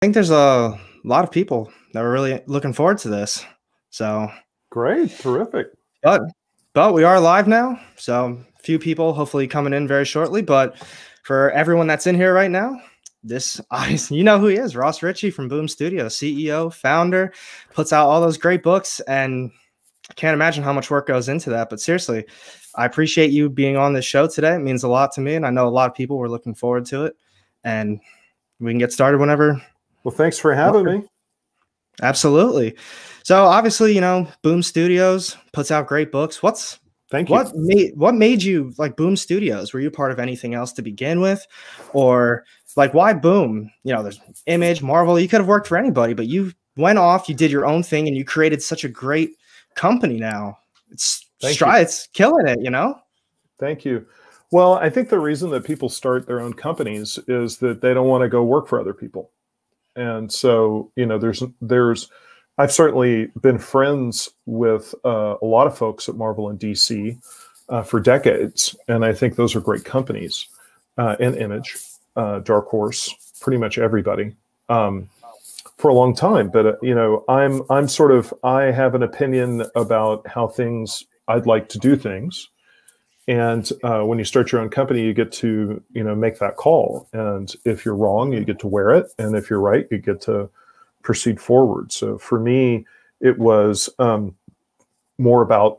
think there's a lot of people that are really looking forward to this. So great, terrific. But but we are live now, so a few people hopefully coming in very shortly. But for everyone that's in here right now, this you know who he is, Ross Richie from Boom Studio, CEO, founder, puts out all those great books, and I can't imagine how much work goes into that. But seriously, I appreciate you being on this show today. It means a lot to me, and I know a lot of people were looking forward to it. And we can get started whenever well, thanks for having me. Absolutely. So obviously, you know, Boom Studios puts out great books. What's Thank you. What made what made you like Boom Studios? Were you part of anything else to begin with, or like why Boom? You know, there's Image, Marvel. You could have worked for anybody, but you went off, you did your own thing, and you created such a great company. Now it's stri- it's killing it. You know. Thank you. Well, I think the reason that people start their own companies is that they don't want to go work for other people and so you know there's there's I've certainly been friends with uh, a lot of folks at Marvel and DC uh, for decades, and I think those are great companies. Uh, and Image, uh, Dark Horse, pretty much everybody um, for a long time. But uh, you know, I'm I'm sort of I have an opinion about how things I'd like to do things, and uh, when you start your own company, you get to you know make that call. And if you're wrong, you get to wear it, and if you're right, you get to proceed forward. So for me, it was um, more about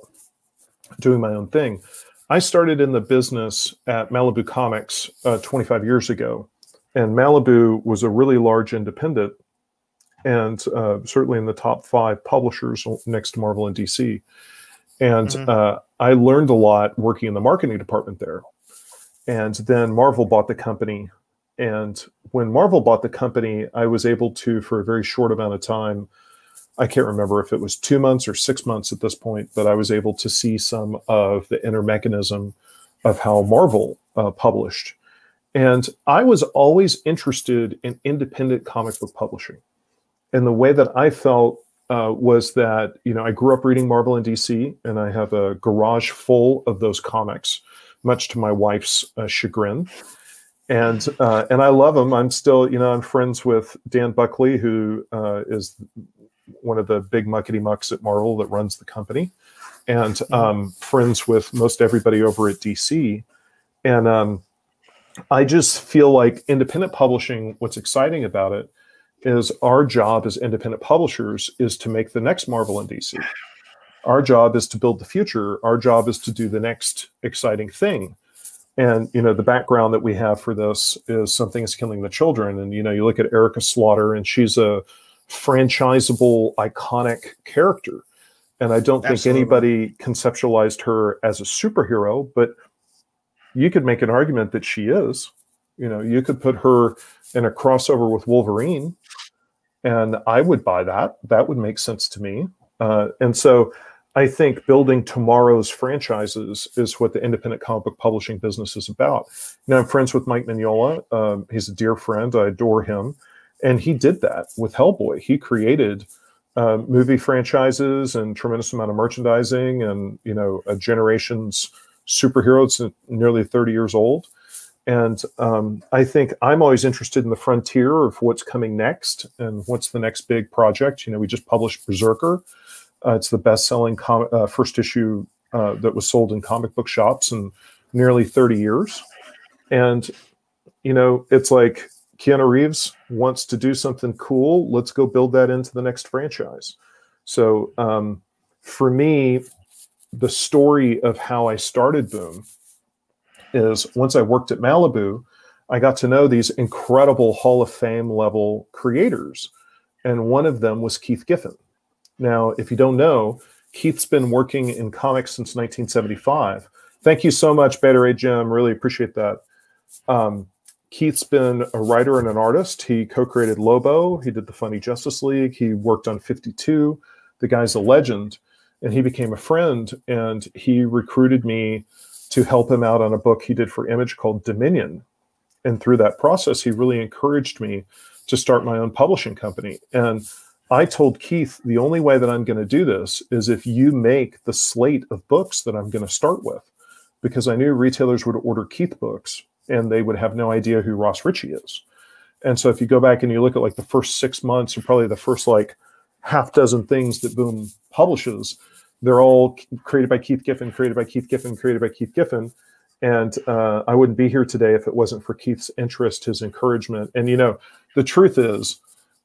doing my own thing. I started in the business at Malibu Comics uh, 25 years ago, and Malibu was a really large independent, and uh, certainly in the top five publishers next to Marvel and DC. And mm-hmm. uh, I learned a lot working in the marketing department there. And then Marvel bought the company. And when Marvel bought the company, I was able to, for a very short amount of time, I can't remember if it was two months or six months at this point, but I was able to see some of the inner mechanism of how Marvel uh, published. And I was always interested in independent comic book publishing. And the way that I felt uh, was that you know I grew up reading Marvel and DC, and I have a garage full of those comics, much to my wife's uh, chagrin. And uh, and I love them. I'm still you know I'm friends with Dan Buckley, who uh, is one of the big muckety mucks at Marvel that runs the company, and mm-hmm. um, friends with most everybody over at DC. And um, I just feel like independent publishing. What's exciting about it is our job as independent publishers is to make the next Marvel and DC. Our job is to build the future. Our job is to do the next exciting thing. And you know, the background that we have for this is something is killing the children. And you know, you look at Erica Slaughter, and she's a franchisable, iconic character. And I don't Absolutely. think anybody conceptualized her as a superhero, but you could make an argument that she is. You know, you could put her in a crossover with Wolverine, and I would buy that. That would make sense to me. Uh, and so I think building tomorrow's franchises is what the independent comic book publishing business is about. Know, I'm friends with Mike Mignola. Um, he's a dear friend. I adore him. And he did that with Hellboy. He created uh, movie franchises and tremendous amount of merchandising and, you know, a generation's superheroes nearly 30 years old. And um, I think I'm always interested in the frontier of what's coming next and what's the next big project. You know, we just published Berserker. Uh, it's the best-selling uh, first issue uh, that was sold in comic book shops in nearly 30 years. And you know, it's like Keanu Reeves wants to do something cool. Let's go build that into the next franchise. So um, for me, the story of how I started Boom is once I worked at Malibu, I got to know these incredible Hall of Fame level creators. And one of them was Keith Giffen. Now, if you don't know, Keith's been working in comics since 1975. Thank you so much, Beta Ray Jim. Really appreciate that. Um, Keith's been a writer and an artist. He co created Lobo. He did the Funny Justice League. He worked on 52. The guy's a legend. And he became a friend and he recruited me to help him out on a book he did for Image called Dominion. And through that process, he really encouraged me to start my own publishing company. And I told Keith, the only way that I'm going to do this is if you make the slate of books that I'm going to start with, because I knew retailers would order Keith books and they would have no idea who Ross Richie is. And so if you go back and you look at like the first six months and probably the first like half dozen things that Boom publishes, they're all created by Keith Giffen, created by Keith Giffen, created by Keith Giffen. And uh, I wouldn't be here today if it wasn't for Keith's interest, his encouragement. And you know, the truth is,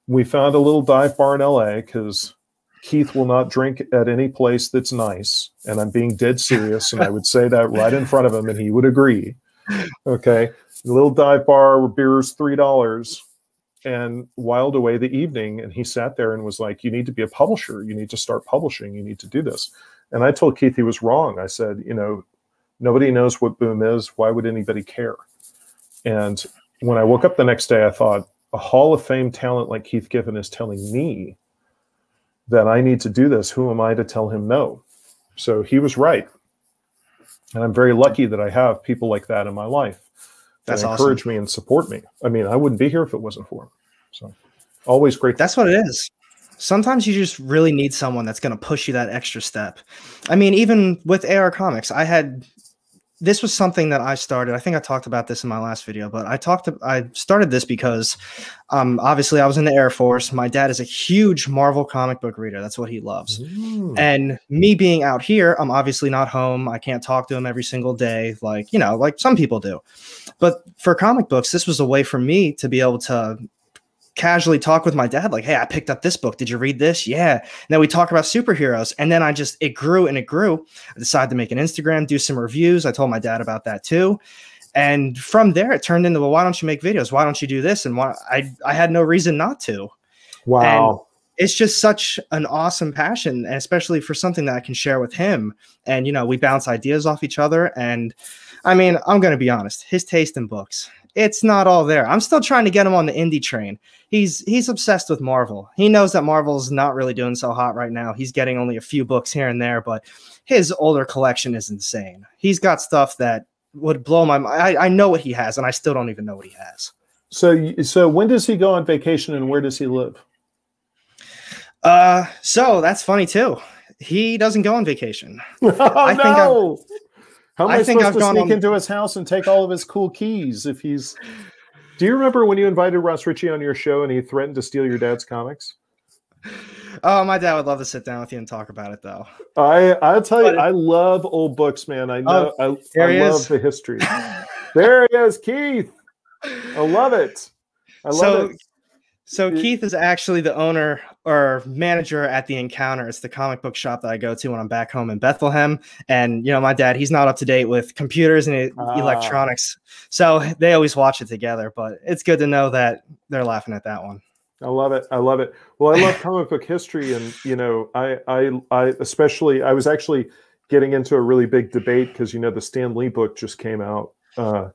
we found a little dive bar in LA because Keith will not drink at any place that's nice. And I'm being dead serious. and I would say that right in front of him, and he would agree. Okay. The little dive bar where beer's $3 and wiled away the evening. And he sat there and was like, You need to be a publisher. You need to start publishing. You need to do this. And I told Keith he was wrong. I said, You know, nobody knows what Boom is. Why would anybody care? And when I woke up the next day, I thought, a Hall of Fame talent like Keith Giffen is telling me that I need to do this. Who am I to tell him no? So he was right. And I'm very lucky that I have people like that in my life That's encourage awesome. me and support me. I mean, I wouldn't be here if it wasn't for him. So always great. That's what it is. Sometimes you just really need someone that's going to push you that extra step. I mean, even with AR Comics, I had this was something that I started. I think I talked about this in my last video, but I talked. I started this because, um, obviously, I was in the Air Force. My dad is a huge Marvel comic book reader. That's what he loves. Ooh. And me being out here, I'm obviously not home. I can't talk to him every single day, like you know, like some people do. But for comic books, this was a way for me to be able to casually talk with my dad like hey i picked up this book. Did you read this? Yeah. And then we talk about superheroes. And then i just it grew and it grew. I decided to make an instagram do some reviews. I told my dad about that too. And from there it turned into well why don't you make videos? Why don't you do this? And why i i had no reason not to. Wow. and it's just such an awesome passion and especially for something that i can share with him. And you know we bounce ideas off each other. And i mean i'm going to be honest his taste in books it's not all there. I'm still trying to get him on the indie train. He's he's obsessed with Marvel. He knows that Marvel's not really doing so hot right now. He's getting only a few books here and there, but his older collection is insane. He's got stuff that would blow my mind. I, I know what he has, and I still don't even know what he has. So, so when does he go on vacation, and where does he live? Uh, so that's funny too. He doesn't go on vacation. oh, I think no! How am I, I think supposed I've to sneak on... into his house and take all of his cool keys if he's? Do you remember when you invited Ross Richie on your show and he threatened to steal your dad's comics? Oh, my dad would love to sit down with you and talk about it, though. I I'll tell you, I love old books, man. I know oh, I, I love is. the history. there he is, Keith. I love it. I love so, it. So Keith is actually the owner or manager at the Encounter. It's the comic book shop that I go to when I'm back home in Bethlehem. And you know, my dad, he's not up to date with computers and ah. electronics, so they always watch it together. But it's good to know that they're laughing at that one. I love it. I love it. Well, I love comic book history, and you know, I, I, I especially, I was actually getting into a really big debate because you know the Stan Lee book just came out. Uh,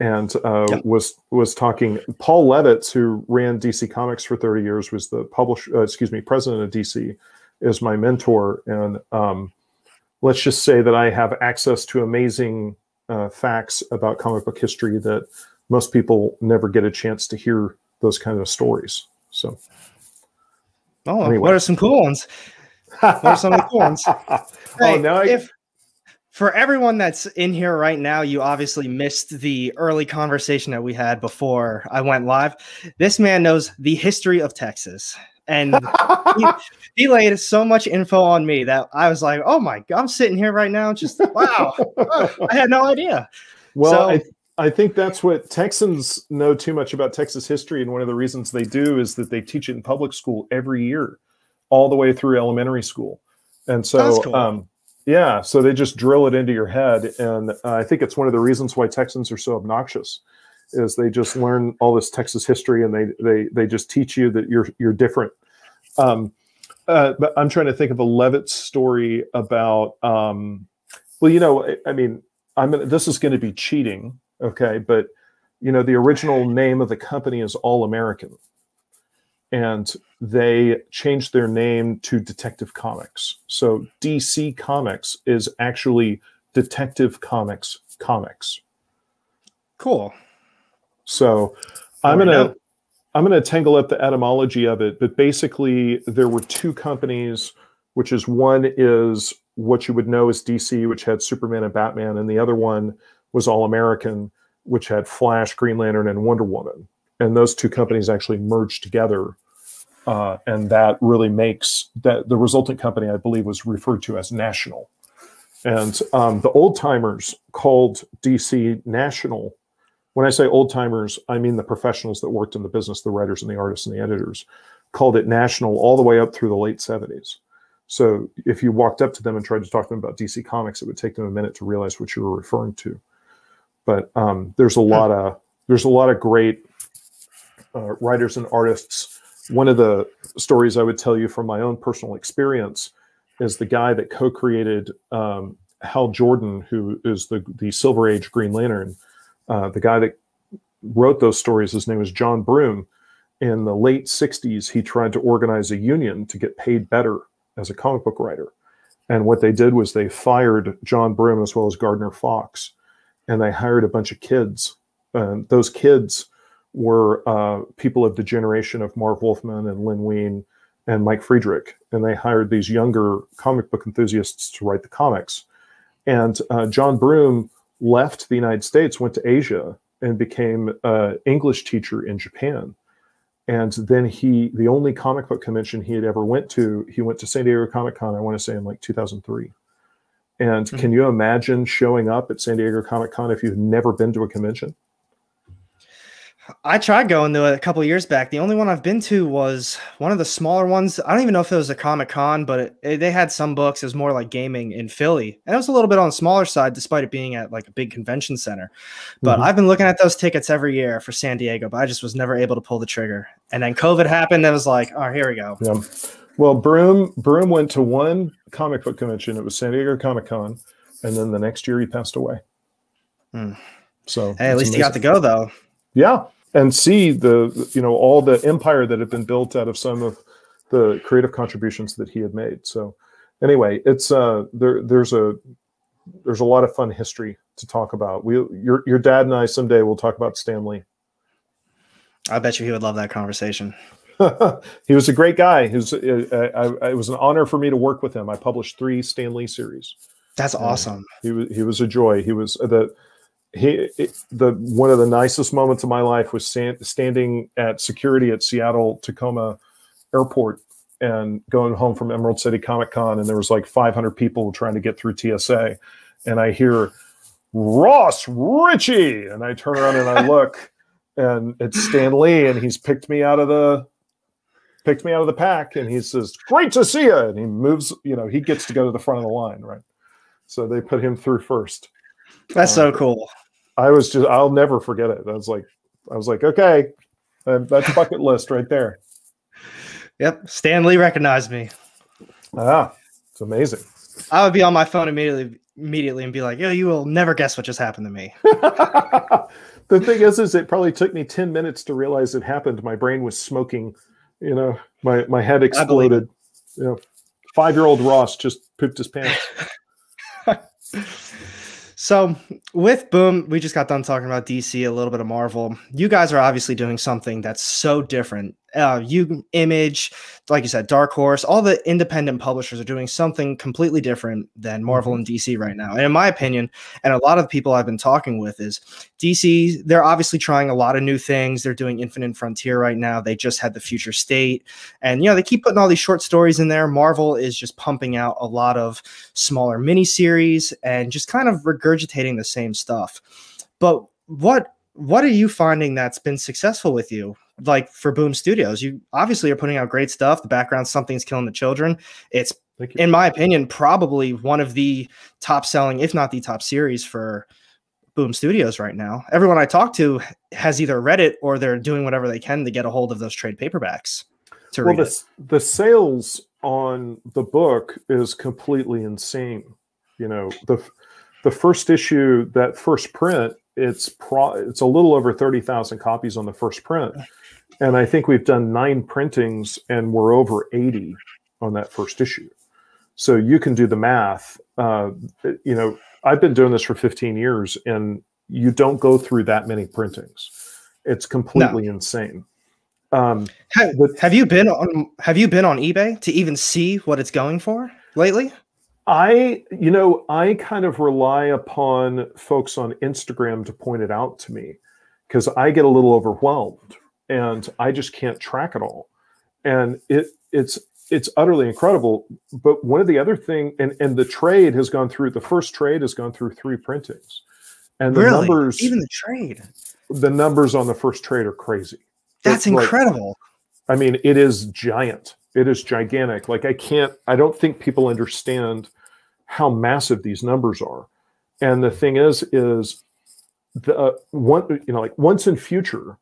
and uh, yep. was was talking. Paul Levitz, who ran DC Comics for 30 years, was the publisher. Uh, excuse me, president of DC, is my mentor, and um, let's just say that I have access to amazing uh, facts about comic book history that most people never get a chance to hear those kind of stories. So, oh, anyway. what are some cool ones? What are some of the cool ones? Oh, hey, oh, now I, if for everyone that's in here right now, you obviously missed the early conversation that we had before I went live. This man knows the history of Texas. And he, he, laid so much info on me that I was like, oh my God, I'm sitting here right now. Just wow. I had no idea. Well, so, I, I think that's what Texans know too much about Texas history. And one of the reasons they do is that they teach it in public school every year, all the way through elementary school. And so, cool. um, yeah, so they just drill it into your head, and uh, I think it's one of the reasons why Texans are so obnoxious, is they just learn all this Texas history, and they they they just teach you that you're you're different. Um, uh, but I'm trying to think of a Levitz story about. Um, well, you know, I, I mean, I'm this is going to be cheating, okay? But you know, the original name of the company is All American, and they changed their name to Detective Comics. So DC Comics is actually Detective Comics Comics. Cool. So I'm gonna I'm gonna tangle up the etymology of it, but basically there were two companies, which is one is what you would know as DC, which had Superman and Batman, and the other one was All American, which had Flash, Green Lantern, and Wonder Woman. and those two companies actually merged together. Uh, and that really makes that the resultant company, I believe, was referred to as National. And um, the old timers called DC National. When I say old timers, I mean the professionals that worked in the business, the writers and the artists and the editors, called it National all the way up through the late 70s. So if you walked up to them and tried to talk to them about DC Comics, it would take them a minute to realize what you were referring to. But um, there's a lot of there's a lot of great uh, writers and artists. One of the stories I would tell you from my own personal experience is the guy that co-created um, Hal Jordan, who is the the Silver Age Green Lantern. Uh, the guy that wrote those stories, his name is John Broome. In the late '60s, he tried to organize a union to get paid better as a comic book writer. And what they did was they fired John Broome as well as Gardner Fox, and they hired a bunch of kids. And those kids were uh, people of the generation of Marv Wolfman and Len Wein and Mike Friedrich. And they hired these younger comic book enthusiasts to write the comics. And uh, John Broome left the United States, went to Asia, and became an English teacher in Japan and then he the only comic book convention he had ever went to he went to san diego comic-con i want to say in like 2003 and mm-hmm. can you imagine showing up at san diego comic-con if you've never been to a convention I tried going to it a couple years back. The only one I've been to was one of the smaller ones. I don't even know if it was a Comic Con, but it, it, they had some books. It was more like gaming in Philly, and it was a little bit on the smaller side, despite it being at like a big convention center. But mm-hmm. I've been looking at those tickets every year for San Diego, but I just was never able to pull the trigger. And then COVID happened. And It was like, oh, here we go. Yeah. Well, Broome Broome went to one comic book convention. It was San Diego Comic Con, and then the next year he passed away. Mm. So hey, at least amazing. he got to go though. Yeah, and see the you know all the empire that had been built out of some of the creative contributions that he had made. So anyway, it's uh there there's a there's a lot of fun history to talk about. We your your dad and I someday will talk about Stan Lee. I bet you he would love that conversation. he was a great guy. He was, uh, I, I, it was an honor for me to work with him. I published three Stan Lee series. That's awesome. he was he was a joy. He was uh, the he the one of the nicest moments of my life was stand, standing at security at Seattle Tacoma Airport and going home from Emerald City Comic Con, and there was like 500 people trying to get through TSA, and I hear Ross Richie, and I turn around and I look, and it's Stan Lee, and he's picked me out of the picked me out of the pack, and he says, "Great to see you," and he moves, you know, he gets to go to the front of the line, right? So they put him through first. That's so um, cool. I was just I'll never forget it. I was like I was like, okay, that's bucket list right there. Yep. Stan Lee recognized me. Ah, it's amazing. I would be on my phone immediately immediately and be like, yo, you will never guess what just happened to me. the thing is, is it probably took me 10 minutes to realize it happened. My brain was smoking, you know, my, my head exploded. You know, five-year-old Ross just pooped his pants. So with Boom, we just got done talking about DC, a little bit of Marvel. You guys are obviously doing something that's so different uh, you image like you said dark horse all the independent publishers are doing something completely different than marvel mm-hmm. and dc right now. And in my opinion and a lot of people i've been talking with is dc they're obviously trying a lot of new things. They're doing infinite frontier right now. They just had the future state. And you know they keep putting all these short stories in there. Marvel is just pumping out a lot of smaller mini series and just kind of regurgitating the same stuff. But what what are you finding that's been successful with you like for boom studios you obviously are putting out great stuff. The background something's killing the children. It's in my opinion probably one of the top selling if not the top series for boom studios right now. Everyone i talk to has either read it or they're doing whatever they can to get a hold of those trade paperbacks to well, read the, the sales on the book is completely insane. You know the the first issue that first print it's pro it's a little over 30,000 copies on the first print. And I think we've done nine printings and we're over 80 on that first issue. So you can do the math. Uh, you know, I've been doing this for 15 years and you don't go through that many printings. It's completely no. insane. Um, have, have you been on have you been on eBay to even see what it's going for lately? I, you know, I kind of rely upon folks on Instagram to point it out to me because I get a little overwhelmed. And I just can't track it all. And it it's it's utterly incredible. But one of the other thing, and and the trade has gone through the first trade has gone through three printings, and the really? numbers even the trade the numbers on the first trade are crazy. that's It's like- incredible I mean, it is giant. It is gigantic. Like I can't. I don't think people understand how massive these numbers are. And the thing is, is the uh, one you know like Once and Future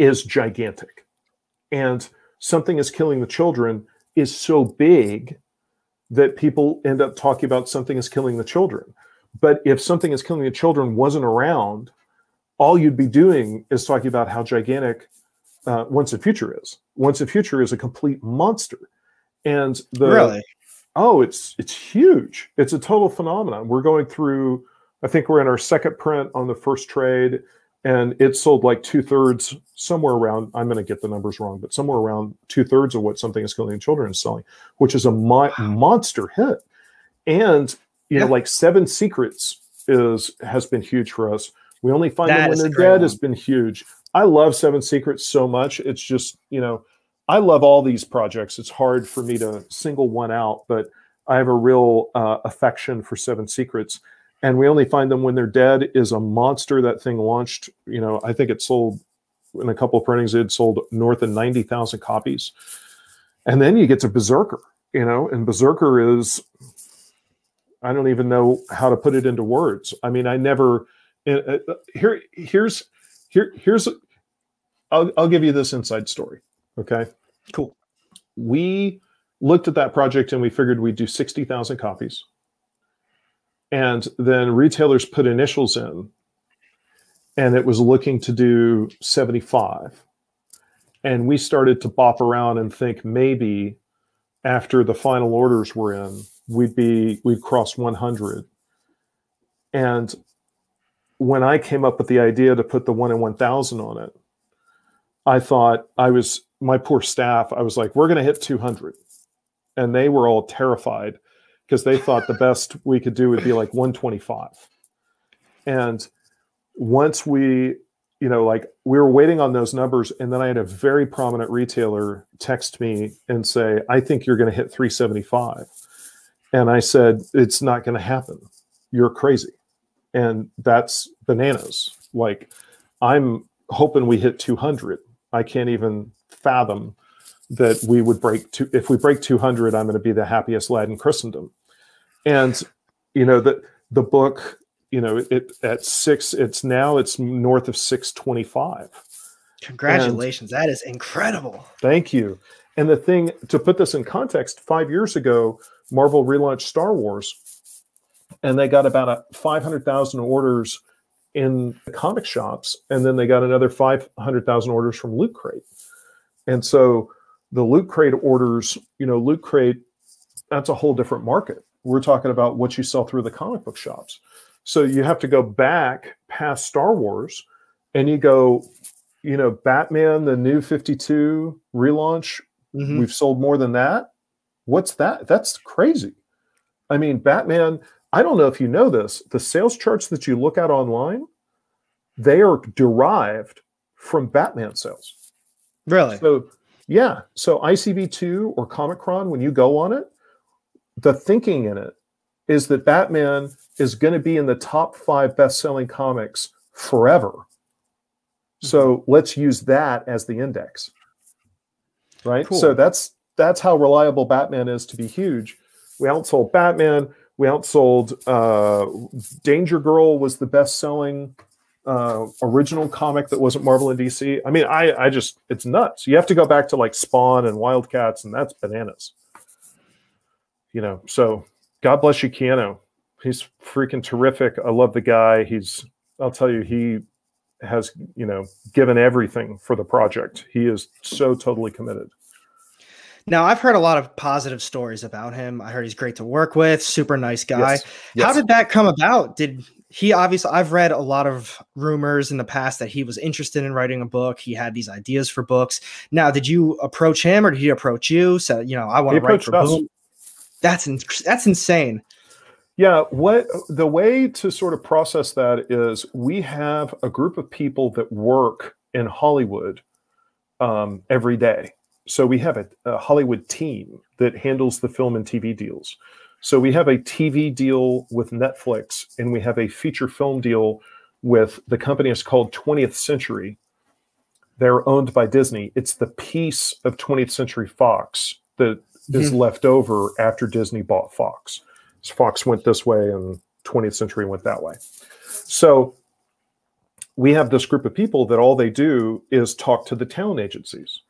is gigantic, and something is killing the children is so big that people end up talking about something is killing the children. But if something is killing the children wasn't around, all you'd be doing is talking about how gigantic uh, Once and Future is. Once and Future is a complete monster, and the really oh, it's it's huge. It's a total phenomenon. We're going through. I think we're in our second print on the first trade, and it sold like two thirds, somewhere around. I'm going to get the numbers wrong, but somewhere around two thirds of what something is killing children is selling, which is a mo- monster hit. And you know, like Seven Secrets is has been huge for us. We only find them That when is a they're dead one. has been huge. I love Seven Secrets so much. It's just you know, I love all these projects. It's hard for me to single one out, but I have a real uh, affection for Seven Secrets. And we only find them when they're dead is a monster. That thing launched, you know, I think it sold in a couple of printings, it sold north of 90,000 copies. And then you get to Berserker, you know, and Berserker is, I don't even know how to put it into words. I mean, I never, uh, uh, here, here's, here, here's, I'll, I'll give you this inside story. Okay cool we looked at that project and we figured we'd do 60,000 copies. And then retailers put initials in, and it was looking to do 75. And we started to bop around and think maybe after the final orders were in, we'd be we'd cross 100. And when I came up with the idea to put the one in 1000 on it, I thought I was my poor staff. I was like, we're going to hit 200. And they were all terrified because they thought the best we could do would be like 125. And once we, you know, like we were waiting on those numbers. And then I had a very prominent retailer text me and say, I think you're going to hit 375. And I said, it's not going to happen. You're crazy. And that's bananas. Like, I'm hoping we hit 200. I can't even fathom that we would break two. If we break 200, I'm going to be the happiest lad in Christendom. And you know the the book, you know, it at six. It's now it's north of 625. Congratulations. that is incredible. Thank you. And the thing to put this in context, five years ago, Marvel relaunched Star Wars, and they got about a 500,000 orders in the comic shops, and then they got another 500,000 orders from Loot Crate. And so the Loot Crate orders, you know, Loot Crate, that's a whole different market. We're talking about what you sell through the comic book shops. So you have to go back past Star Wars and you go, you know, Batman, the new 52 relaunch, Mhm. we've sold more than that. What's that? That's crazy. I mean, Batman, I don't know if you know this, the sales charts that you look at online, they are derived from Batman sales. Really? So, yeah. So ICV2 or Comichron, when you go on it, the thinking in it is that Batman is going to be in the top five best-selling comics forever. So let's use that as the index. Right? Cool. So that's that's how reliable Batman is to be huge. We outsold Batman. We outsold uh, Danger Girl was the best-selling uh, original comic that wasn't Marvel and DC. I mean, I I just it's nuts. You have to go back to like Spawn and Wildcats, and that's bananas. You know, so God bless you, Keanu. He's freaking terrific. I love the guy. He's I'll tell you, he has you know given everything for the project. He is so totally committed. Now, I've heard a lot of positive stories about him. I heard he's great to work with, super nice guy. Yes. How did that come about? Did he obviously I've read a lot of rumors in the past that he was interested in writing a book. He had these ideas for books. Now, did you approach him or did he approach you? So, you know, I want He to write for us. Boom. That's in, that's insane. Yeah, what the way to sort of process that is we have a group of people that work in Hollywood um, every day. So we have a, a Hollywood team that handles the film and TV deals. So we have a TV deal with Netflix, and we have a feature film deal with the company is called 20th Century. They're owned by Disney. It's the piece of 20th Century Fox that mm-hmm. is left over after Disney bought Fox. So Fox went this way and 20th Century went that way. So we have this group of people that all they do is talk to the talent agencies.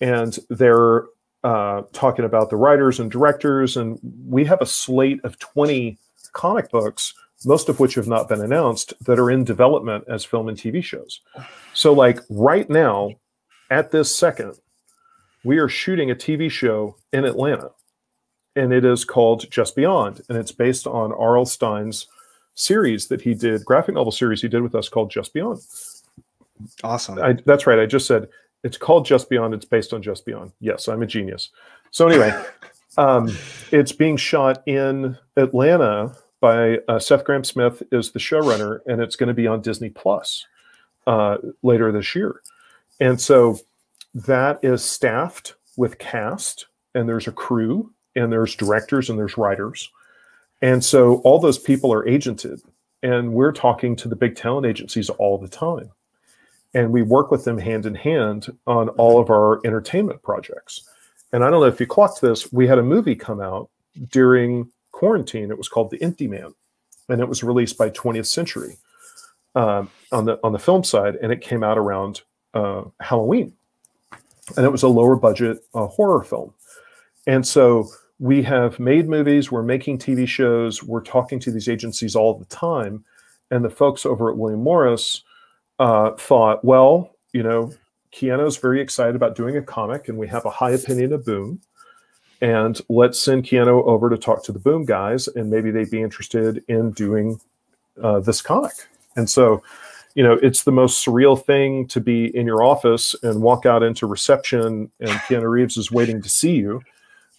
And they're uh, talking about the writers and directors. And we have a slate of 20 comic books, most of which have not been announced, that are in development as film and TV shows. So, like right now, at this second, we are shooting a TV show in Atlanta, and it is called Just Beyond, and it's based on R.L. Stine's series that he did, graphic novel series he did with us called Just Beyond. Awesome. I, that's right. I just said it's called Just Beyond. It's based on Just Beyond. Yes, I'm a genius. So anyway, um, it's being shot in Atlanta by uh, Seth Grahame-Smith is the showrunner, and it's going to be on Disney Plus uh, later this year. And so that is staffed with cast, and there's a crew, and there's directors, and there's writers. And so all those people are agented, and we're talking to the big talent agencies all the time and we work with them hand in hand on all of our entertainment projects. And I don't know if you clocked this, we had a movie come out during quarantine. It was called The Empty Man, and it was released by 20th Century um, on the on the film side, and it came out around uh, Halloween, and it was a lower budget uh, horror film. And so we have made movies, we're making TV shows, we're talking to these agencies all the time, and the folks over at William Morris uh, thought, well, you know, Keanu's very excited about doing a comic, and we have a high opinion of Boom. And let's send Keanu over to talk to the Boom guys, and maybe they'd be interested in doing uh, this comic. And so, you know, it's the most surreal thing to be in your office and walk out into reception, and Keanu Reeves is waiting to see you.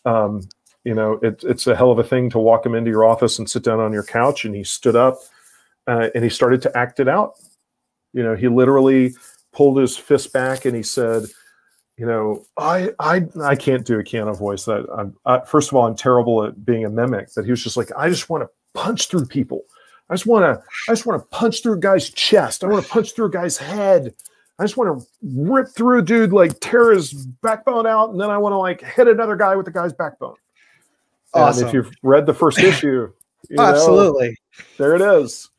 Um, you know, it, it's a hell of a thing to walk him into your office and sit down on your couch. And he stood up uh, and he started to act it out you know, he literally pulled his fist back and he said, you know, I I I can't do a Keanu voice. That I'm I, first of all, I'm terrible at being a mimic. That he was just like, I just want to punch through people. I just want to I just want to punch through a guy's chest. I want to punch through a guy's head. I just want to rip through a dude, like tear his backbone out, and then I want to like hit another guy with the guy's backbone. Awesome. And if you've read the first issue, you know, absolutely, there it is.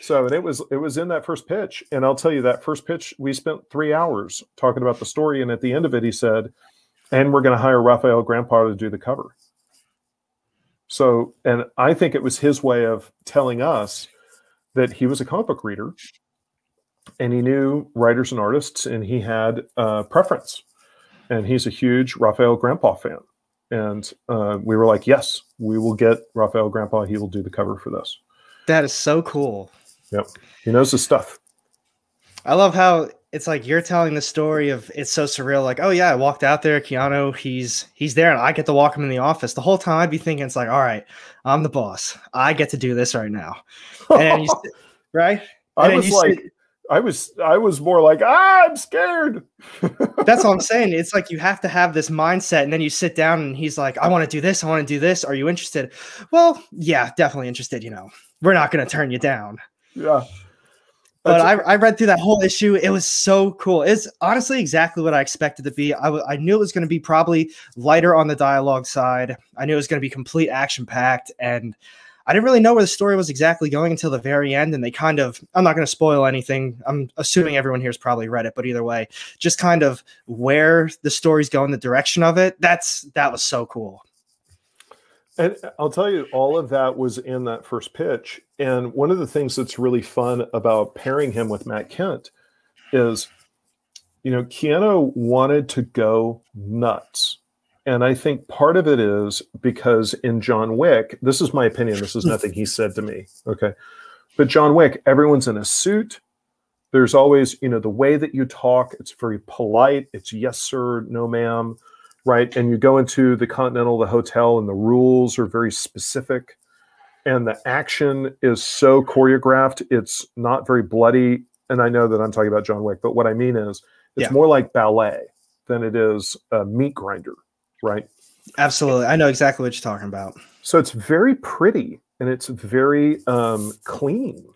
So, and it was it was in that first pitch, and I'll tell you that first pitch we spent three hours talking about the story, and at the end of it, he said, "And we're going to hire Rafael Grampá to do the cover." So, and I think it was his way of telling us that he was a comic book reader, and he knew writers and artists, and he had a preference, and he's a huge Rafael Grampá fan, and uh, we were like, "Yes, we will get Rafael Grampá. He will do the cover for this." That is so cool. Yep. He knows his stuff. I love how it's like you're telling the story of it's so surreal. Like, oh yeah, I walked out there, Keanu, he's he's there, and I get to walk him in the office. The whole time I'd be thinking, it's like, all right, I'm the boss. I get to do this right now. And you, right? And I was like, sit, I was I was more like, ah, I'm scared. that's what I'm saying. It's like you have to have this mindset, and then you sit down and he's like, I want to do this, I want to do this. Are you interested? Well, yeah, definitely interested, you know. We're not gonna turn you down yeah. But I, I read through that whole issue. It was so cool. It's honestly exactly what I expected to be. I, I knew it was going to be probably lighter on the dialogue side. I knew it was going to be complete action packed. And I didn't really know where the story was exactly going until the very end. And they kind of, I'm not going to spoil anything. I'm assuming everyone here has probably read it, but either way, just kind of where the story's going, the direction of it. That's, that was so cool. And I'll tell you, all of that was in that first pitch. And one of the things that's really fun about pairing him with Matt Kindt is, you know, Keanu wanted to go nuts. And I think part of it is because in John Wick, this is my opinion, this is nothing he said to me. Okay. But John Wick, everyone's in a suit. There's always, you know, the way that you talk, it's very polite. It's yes, sir, no, ma'am right? And you go into the Continental, the hotel, and the rules are very specific. And the action is so choreographed, it's not very bloody. and I know that I'm talking about John Wick, but what I mean is it's Yeah. more like ballet than it is a meat grinder, right? Absolutely. I know exactly what you're talking about. So it's very pretty and it's very um, clean.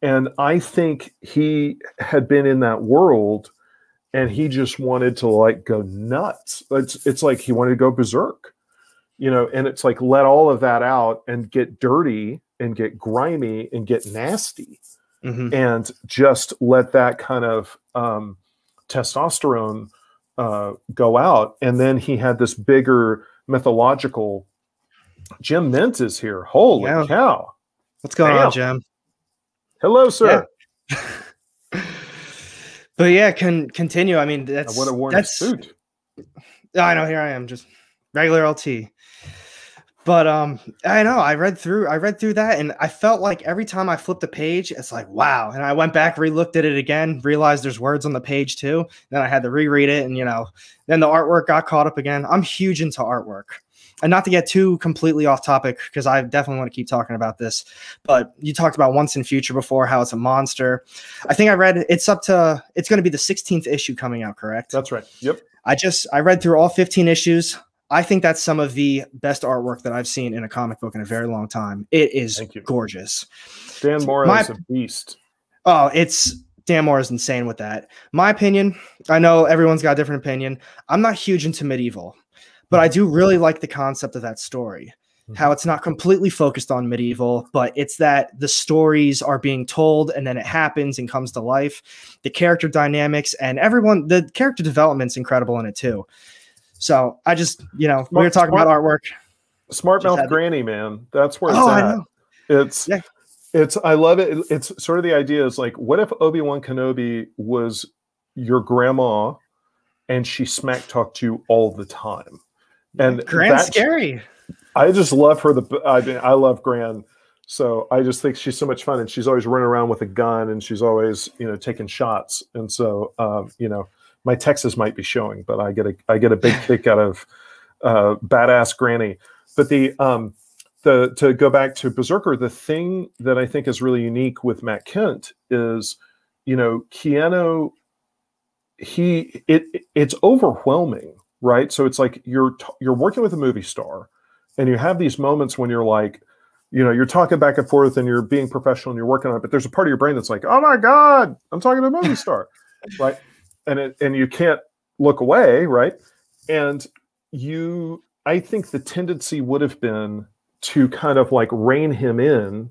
And I think he had been in that world and he just wanted to like go nuts. It's it's like he wanted to go berserk. You know, and it's like let all of that out and get dirty and get grimy and get nasty Mhm. and just let that kind of um, testosterone uh, go out. And then he had this bigger mythological. Jim Mint is here. Holy Yeah. cow! What's going Damn. on, Jim? Hello, sir. But yeah, can continue. I mean, that's I would have worn a that's suit. I know. Here I am, just regular LT. But um, I know. I read through. I read through that, and I felt like every time I flipped the page, it's like wow. And I went back, re-looked at it again, realized there's words on the page too. Then I had to reread it, and you know, then the artwork got caught up again. I'm huge into artwork, and not to get too completely off topic because I definitely want to keep talking about this. But you talked about Once and Future before, how it's a monster. I think I read it's up to it's going to be the 16th issue coming out, correct? That's right. Yep. I just I read through all 15 issues. I think that's some of the best artwork that I've seen in a comic book in a very long time. It is gorgeous. Dan Mora My- is a beast. Oh, it's Dan Mora is insane with that. My opinion, I know everyone's got a different opinion. I'm not huge into medieval, but I do really like the concept of that story. Hmm. How it's not completely focused on medieval, but it's that the stories are being told and then it happens and comes to life. The character dynamics and everyone, the character development's incredible in it too. So I just, you know, we were Smart- talking about artwork. Smart mouth had to- granny, man. That's where oh, it's Oh, I at. know. It's Yeah. it's I love it. It's sort of the idea is like, what if Obi Wan Kenobi was your grandma, and she smack talked to you all the time, and Grand scary. I just love her. The I mean, I love Gran. So I just think she's so much fun, and she's always running around with a gun, and she's always you know taking shots. And so um, you know, my Texas might be showing, but I get a I get a big kick out of uh, badass Granny. But the um, the to go back to Berserker, the thing that I think is really unique with Matt Kindt is, you know, Keanu. He it it's overwhelming, right? So it's like you're you're working with a movie star, and you have these moments when you're like, you know, you're talking back and forth, and you're being professional, and you're working on it. But there's a part of your brain that's like, oh my god, I'm talking to a movie star, right? And it, and you can't look away, right? And you, I think the tendency would have been to kind of like rein him in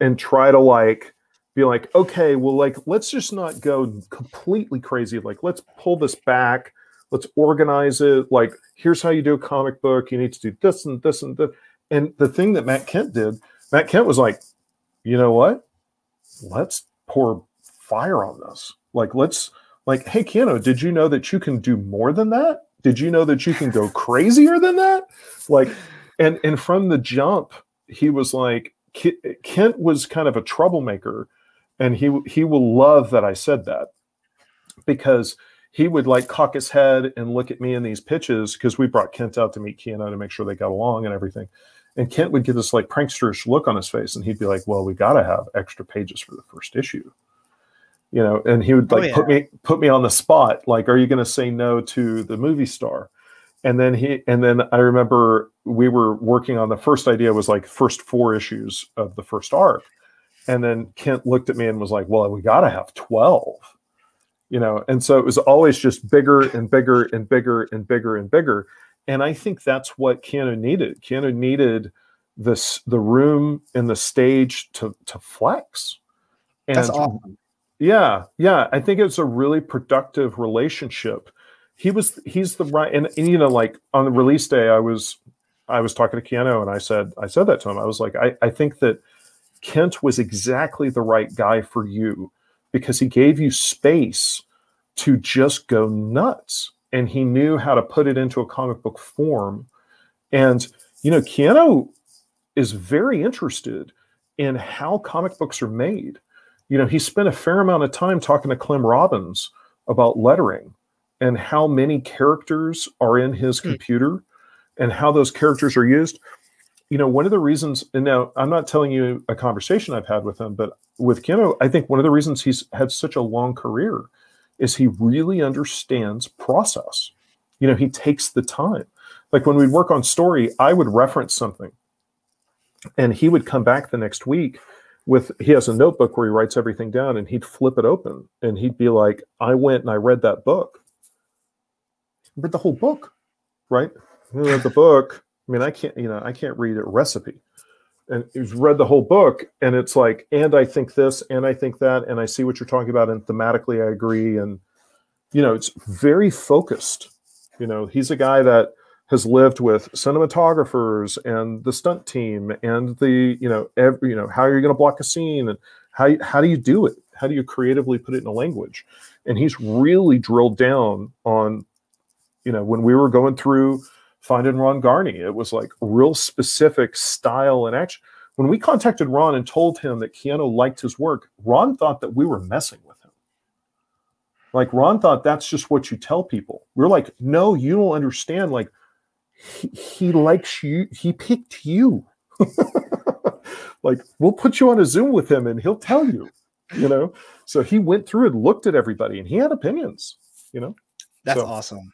and try to like be like, okay, well, like, let's just not go completely crazy. Like, let's pull this back. Let's organize it. Like, here's how you do a comic book. You need to do this and this and this. And the thing that Matt Kindt did, Matt Kindt was like, you know what? Let's pour fire on this. Like, let's, like, hey, Keanu, did you know that you can do more than that? Did you know that you can go crazier than that? Like, and and from the jump, he was like, Kindt was kind of a troublemaker, and he he will love that I said that because he would like cock his head and look at me in these pitches because we brought Kindt out to meet Keanu to make sure they got along and everything. And Kindt would get this like pranksterish look on his face, and he'd be like, "Well, we got to have extra pages for the first issue." you know and he would Oh, like put me put me on the spot like are you going to say no to the movie star and then he and then i remember we were working on the first idea was like first four issues of the first arc and then Kindt looked at me and was like well we got to have 12 you know and so it was always just bigger and bigger and bigger and bigger and bigger and i think that's what keanu needed keanu needed this the room and the stage to to flex and That's awesome. yeah, yeah. I think it's a really productive relationship. He was he's the right and, and you know, like on the release day, I was I was talking to Keanu and I said, I said that to him. I was like, I, I think that Kindt was exactly the right guy for you because he gave you space to just go nuts. And he knew how to put it into a comic book form. And, you know, Keanu is very interested in how comic books are made you know, he spent a fair amount of time talking to Clem Robins about lettering and how many characters are in his Hmm. computer and how those characters are used. You know, one of the reasons, and now I'm not telling you a conversation I've had with him, but with Keanu, I think one of the reasons he's had such a long career is he really understands process. You know, he takes the time. Like when we'd work on story, I would reference something and he would come back the next week with he has a notebook where he writes everything down and he'd flip it open and he'd be like i went and i read that book read the whole book right the book i mean i can't you know i can't read a recipe. And he's read the whole book and it's like and i think this and i think that and i see what you're talking about and thematically i agree. And you know it's very focused. You know he's a guy that has lived with cinematographers and the stunt team and the you know every, you know how are you're going to block a scene and how how do you do it? How do you creatively put it in a language? And he's really drilled down on you know when we were going through finding Ron Garney it was like real specific style and action when we contacted Ron and told him that Keanu liked his work Ron thought that we were messing with him like Ron thought that's just what you tell people we're like no you don't understand like he, he likes you. He picked you. like we'll put you on a Zoom with him and he'll tell you, you know. So he went through and looked at everybody and he had opinions, you know. That's So- awesome.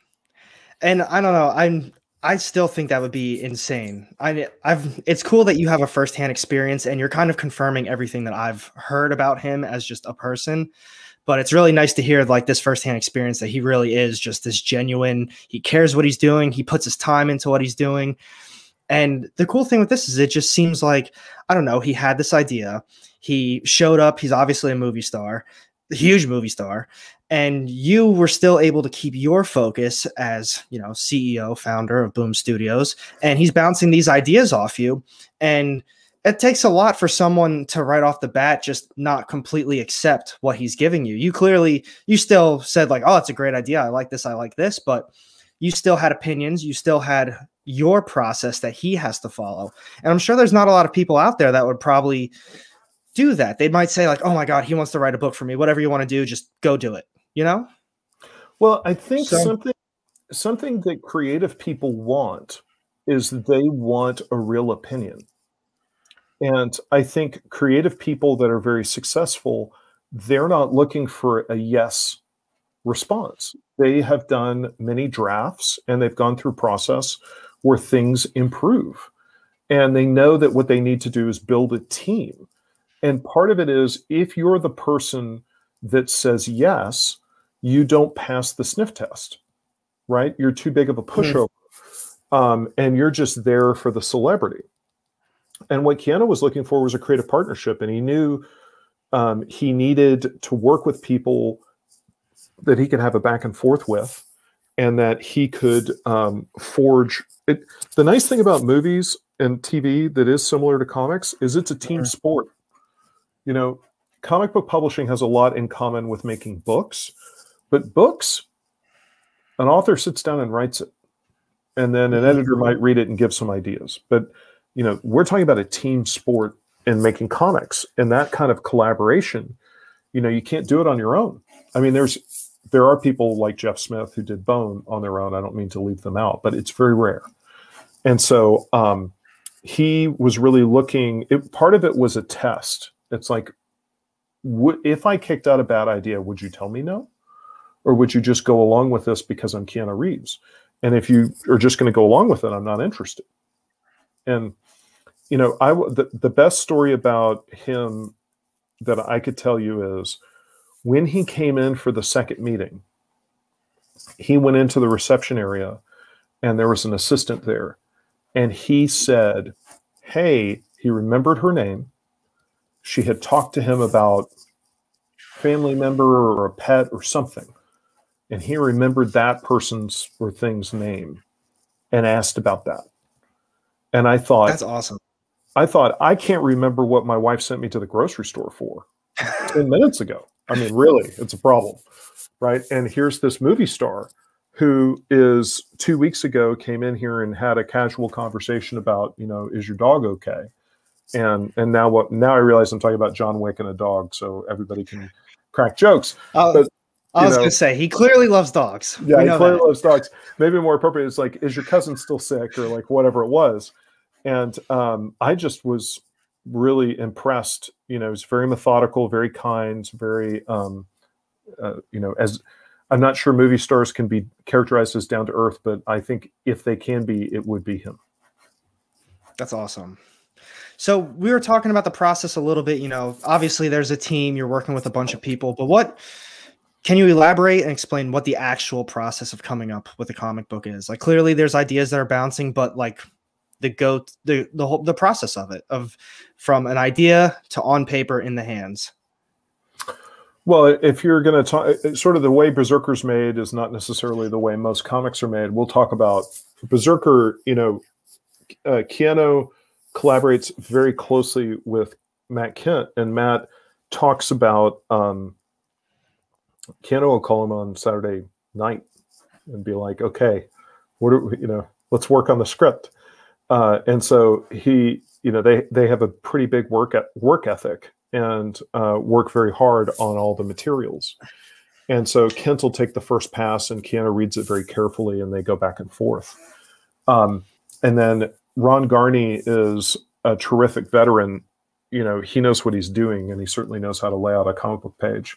And I don't know, I'm I still think that would be insane. I I've it's cool that you have a firsthand experience and you're kind of confirming everything that I've heard about him as just a person. But it's really nice to hear like this firsthand experience that he really is just this genuine. He cares what he's doing. He puts his time into what he's doing. And the cool thing with this is it just seems like I don't know, he had this idea. He showed up, he's obviously a movie star, a huge movie star, and you were still able to keep your focus as, you know, CEO, founder of Boom Studios, and he's bouncing these ideas off you and it takes a lot for someone to right off the bat just not completely accept what he's giving you. You clearly you still said like, "Oh, it's a great idea. I like this. I like this," but you still had opinions, you still had your process that he has to follow. And I'm sure there's not a lot of people out there that would probably do that. They might say like, "Oh my god, he wants to write a book for me. Whatever you want to do, just go do it." You know? Well, I think So- something something that creative people want is they want a real opinion. And I think creative people that are very successful, they're not looking for a yes response. They have done many drafts and they've gone through process where things improve. And they know that what they need to do is build a team. And part of it is if you're the person that says yes, you don't pass the sniff test, right? You're too big of a pushover. Um, and you're just there for the celebrity. And what Keanu was looking for was a creative partnership, and he knew um, he needed to work with people that he could have a back and forth with, and that he could um, forge. It, the nice thing about movies and TV that is similar to comics is it's a team Sure. sport. You know, comic book publishing has a lot in common with making books, but books, an author sits down and writes it, and then an editor might read it and give some ideas. But you know, we're talking about a team sport in making comics, and that kind of collaboration. You know, you can't do it on your own. I mean, there's there are people like Jeff Smith who did Bone on their own. I don't mean to leave them out, but it's very rare. And so um, he was really looking. It, part of it was a test. It's like, would, if I kicked out a bad idea, would you tell me no, or would you just go along with this because I'm Keanu Reeves? And if you are just going to go along with it, I'm not interested. And you know, I the, the best story about him that I could tell you is when he came in for the second meeting, he went into the reception area and there was an assistant there. And he said, Hey, he remembered her name. She had talked to him about family member or a pet or something. And he remembered that person's or thing's name and asked about that. And I thought, That's awesome. I thought I can't remember what my wife sent me to the grocery store for 10 minutes ago. I mean, really, it's a problem. Right. And here's this movie star who is two weeks ago came in here and had a casual conversation about, you know, is your dog okay? And and now what now I realize I'm talking about John Wick and a dog, so everybody can crack jokes. Uh, But, I was know- gonna say he clearly loves dogs. Yeah, he clearly that. loves dogs. Maybe more appropriate is like, is your cousin still sick or like whatever it was. and um, I just was really impressed. You know, he's very methodical, very kind, very um, uh, you know, as I'm not sure movie stars can be characterized as down to earth, but I think if they can be, it would be him. That's awesome. So we were talking about the process a little bit. You know, obviously there's a team, you're working with a bunch of people, but what can you elaborate and explain what the actual process of coming up with a comic book is? Like clearly there's ideas that are bouncing, but like the go the the whole the process of it of from an idea to on paper in the hands. Well, if you're going to talk, sort of the way Berserker's made is not necessarily the way most comics are made. We'll talk about Berserker. You know, uh, Keanu collaborates very closely with Matt Kindt, and Matt talks about. Um, Keanu will call him on Saturday night and be like, "Okay, what we, you know? Let's work on the script." Uh, and so he, you know, they they have a pretty big work at, work ethic and uh, work very hard on all the materials. And so Kindt will take the first pass, and Keanu reads it very carefully, and they go back and forth. Um, and then Ron Garney is a terrific veteran. You know, he knows what he's doing, and he certainly knows how to lay out a comic book page.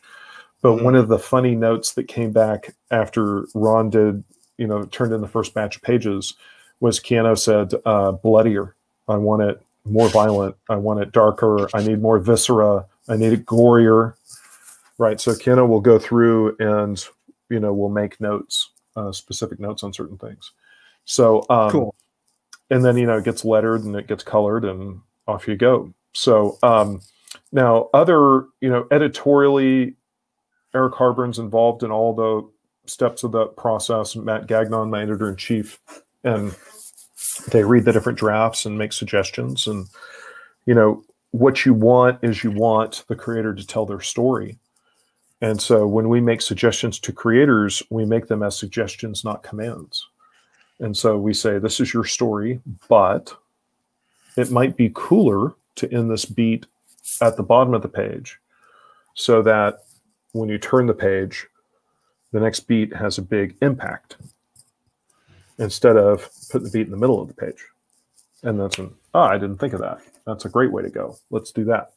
But mm-hmm. one of the funny notes that came back after Ron did, you know, turned in the first batch of pages was Keanu said, uh, bloodier. I want it more violent. I want it darker. I need more viscera. I need it gorier. Right. So Keanu will go through and, you know, will make notes, uh, specific notes on certain things. So, um, cool. And then, you know, it gets lettered and it gets colored and off you go. So, um, now other, you know, editorially, Eric Harburn's involved in all the steps of the process. Matt Gagnon, my editor in chief, and they read the different drafts and make suggestions. And you know what you want is you want the creator to tell their story. And so when we make suggestions to creators we make them as suggestions not commands. And so we say this is your story but it might be cooler to end this beat at the bottom of the page so that when you turn the page the next beat has a big impact instead of put the beat in the middle of the page. And that's an, oh, I didn't think of that. That's a great way to go. Let's do that.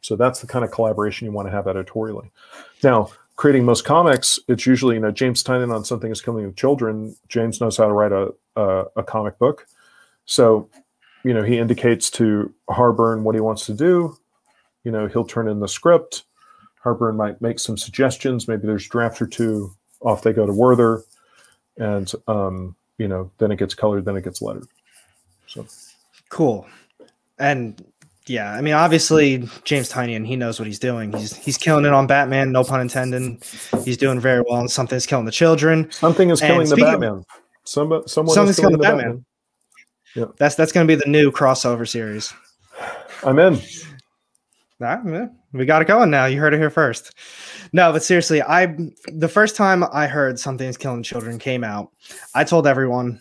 So that's the kind of collaboration you want to have editorially. Now, creating most comics, it's usually, you know, James Tynion on Something is Killing Children. James knows how to write a, a, a comic book. So, you know, he indicates to Harburn what he wants to do. You know, he'll turn in the script. Harburn might make some suggestions. Maybe there's draft or two. Off they go to Werther. And um, you know, then it gets colored, then it gets lettered. So cool. And yeah, I mean, obviously James Tynion, he knows what he's doing. He's he's killing it on Batman, no pun intended. He's doing very well, and something's killing the children. Something is killing the Batman. Some, someone something's killing, killing the, the Batman. Batman. Yeah. That's that's going to be the new crossover series. I'm in. Nah, we got it going now. You heard it here first. No, but seriously, I the first time I heard something's killing children came out, I told everyone,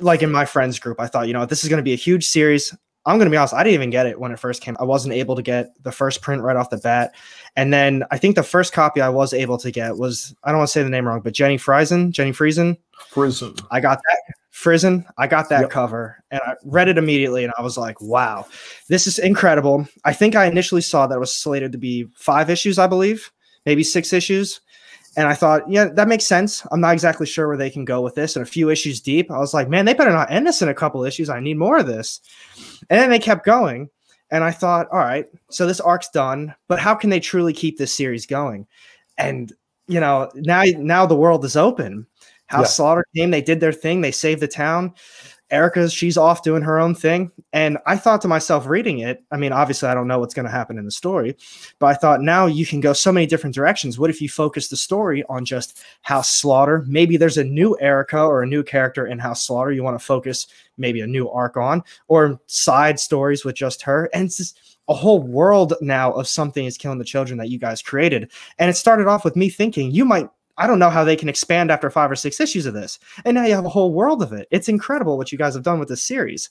like in my friends group, I thought, you know, this is going to be a huge series. I'm going to be honest, I didn't even get it when it first came. I wasn't able to get the first print right off the bat. And then I think the first copy I was able to get was I don't want to say the name wrong, but Jenny Frison, Jenny Frison. Frison. I got that. Frison. I got that yep. cover and I read it immediately and I was like, wow, this is incredible. I think I initially saw that it was slated to be five issues, I believe, maybe six issues. And I thought, yeah, that makes sense. I'm not exactly sure where they can go with this. And a few issues deep, I was like, man, they better not end this in a couple issues. I need more of this. And then they kept going. And I thought, all right, so this arc's done, but how can they truly keep this series going? And you know, now now the world is open. House yeah. Slaughter came, they did their thing, they saved the town. Erica, she's off doing her own thing. And I thought to myself, reading it, I mean, obviously, I don't know what's going to happen in the story, but I thought now you can go so many different directions. What if you focus the story on just House Slaughter? Maybe there's a new Erica or a new character in House Slaughter you want to focus maybe a new arc on, or side stories with just her. And it's just a whole world now of something is killing the children that you guys created. And it started off with me thinking you might I don't know how they can expand after five or six issues of this. And now you have a whole world of it. It's incredible what you guys have done with this series.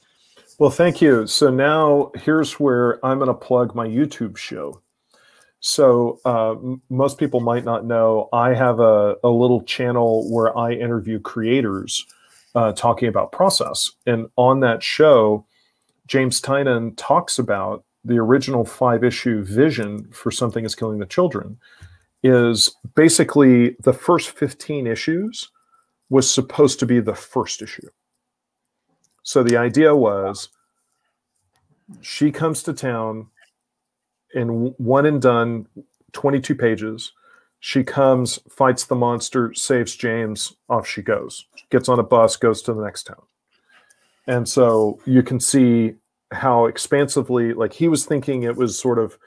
Well, thank you. So now here's where I'm going to plug my YouTube show. So uh, most people might not know I have a, a little channel where I interview creators uh, talking about process. And on that show, James Tynion talks about the original five issue vision for Something is Killing the Children is basically the first 15 issues was supposed to be the first issue. So the idea was she comes to town in one and done 22 pages. She comes, fights the monster, saves James, off she goes. Gets on a bus, goes to the next town. And so you can see how expansively, like he was thinking it was sort of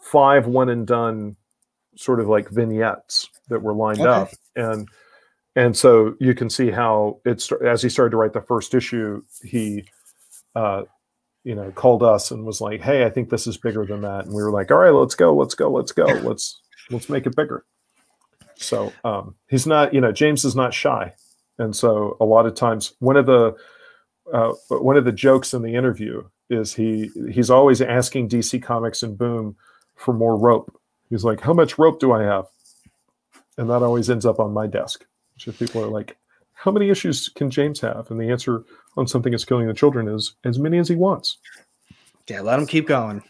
five one and done, sort of like vignettes that were lined okay. up. And and so you can see how it's as he started to write the first issue, he uh, you know called us and was like, "Hey, I think this is bigger than that," and we were like, "All right, let's go, let's go, let's go, let's let's make it bigger." So um, he's not, you know, James is not shy, and so a lot of times one of the uh, one of the jokes in the interview is he he's always asking DC Comics and Boom for more rope. He's like, "How much rope do I have?" And that always ends up on my desk. So people are like, "How many issues can James have?" And the answer on something that's killing the children is as many as he wants. Yeah, let him keep going.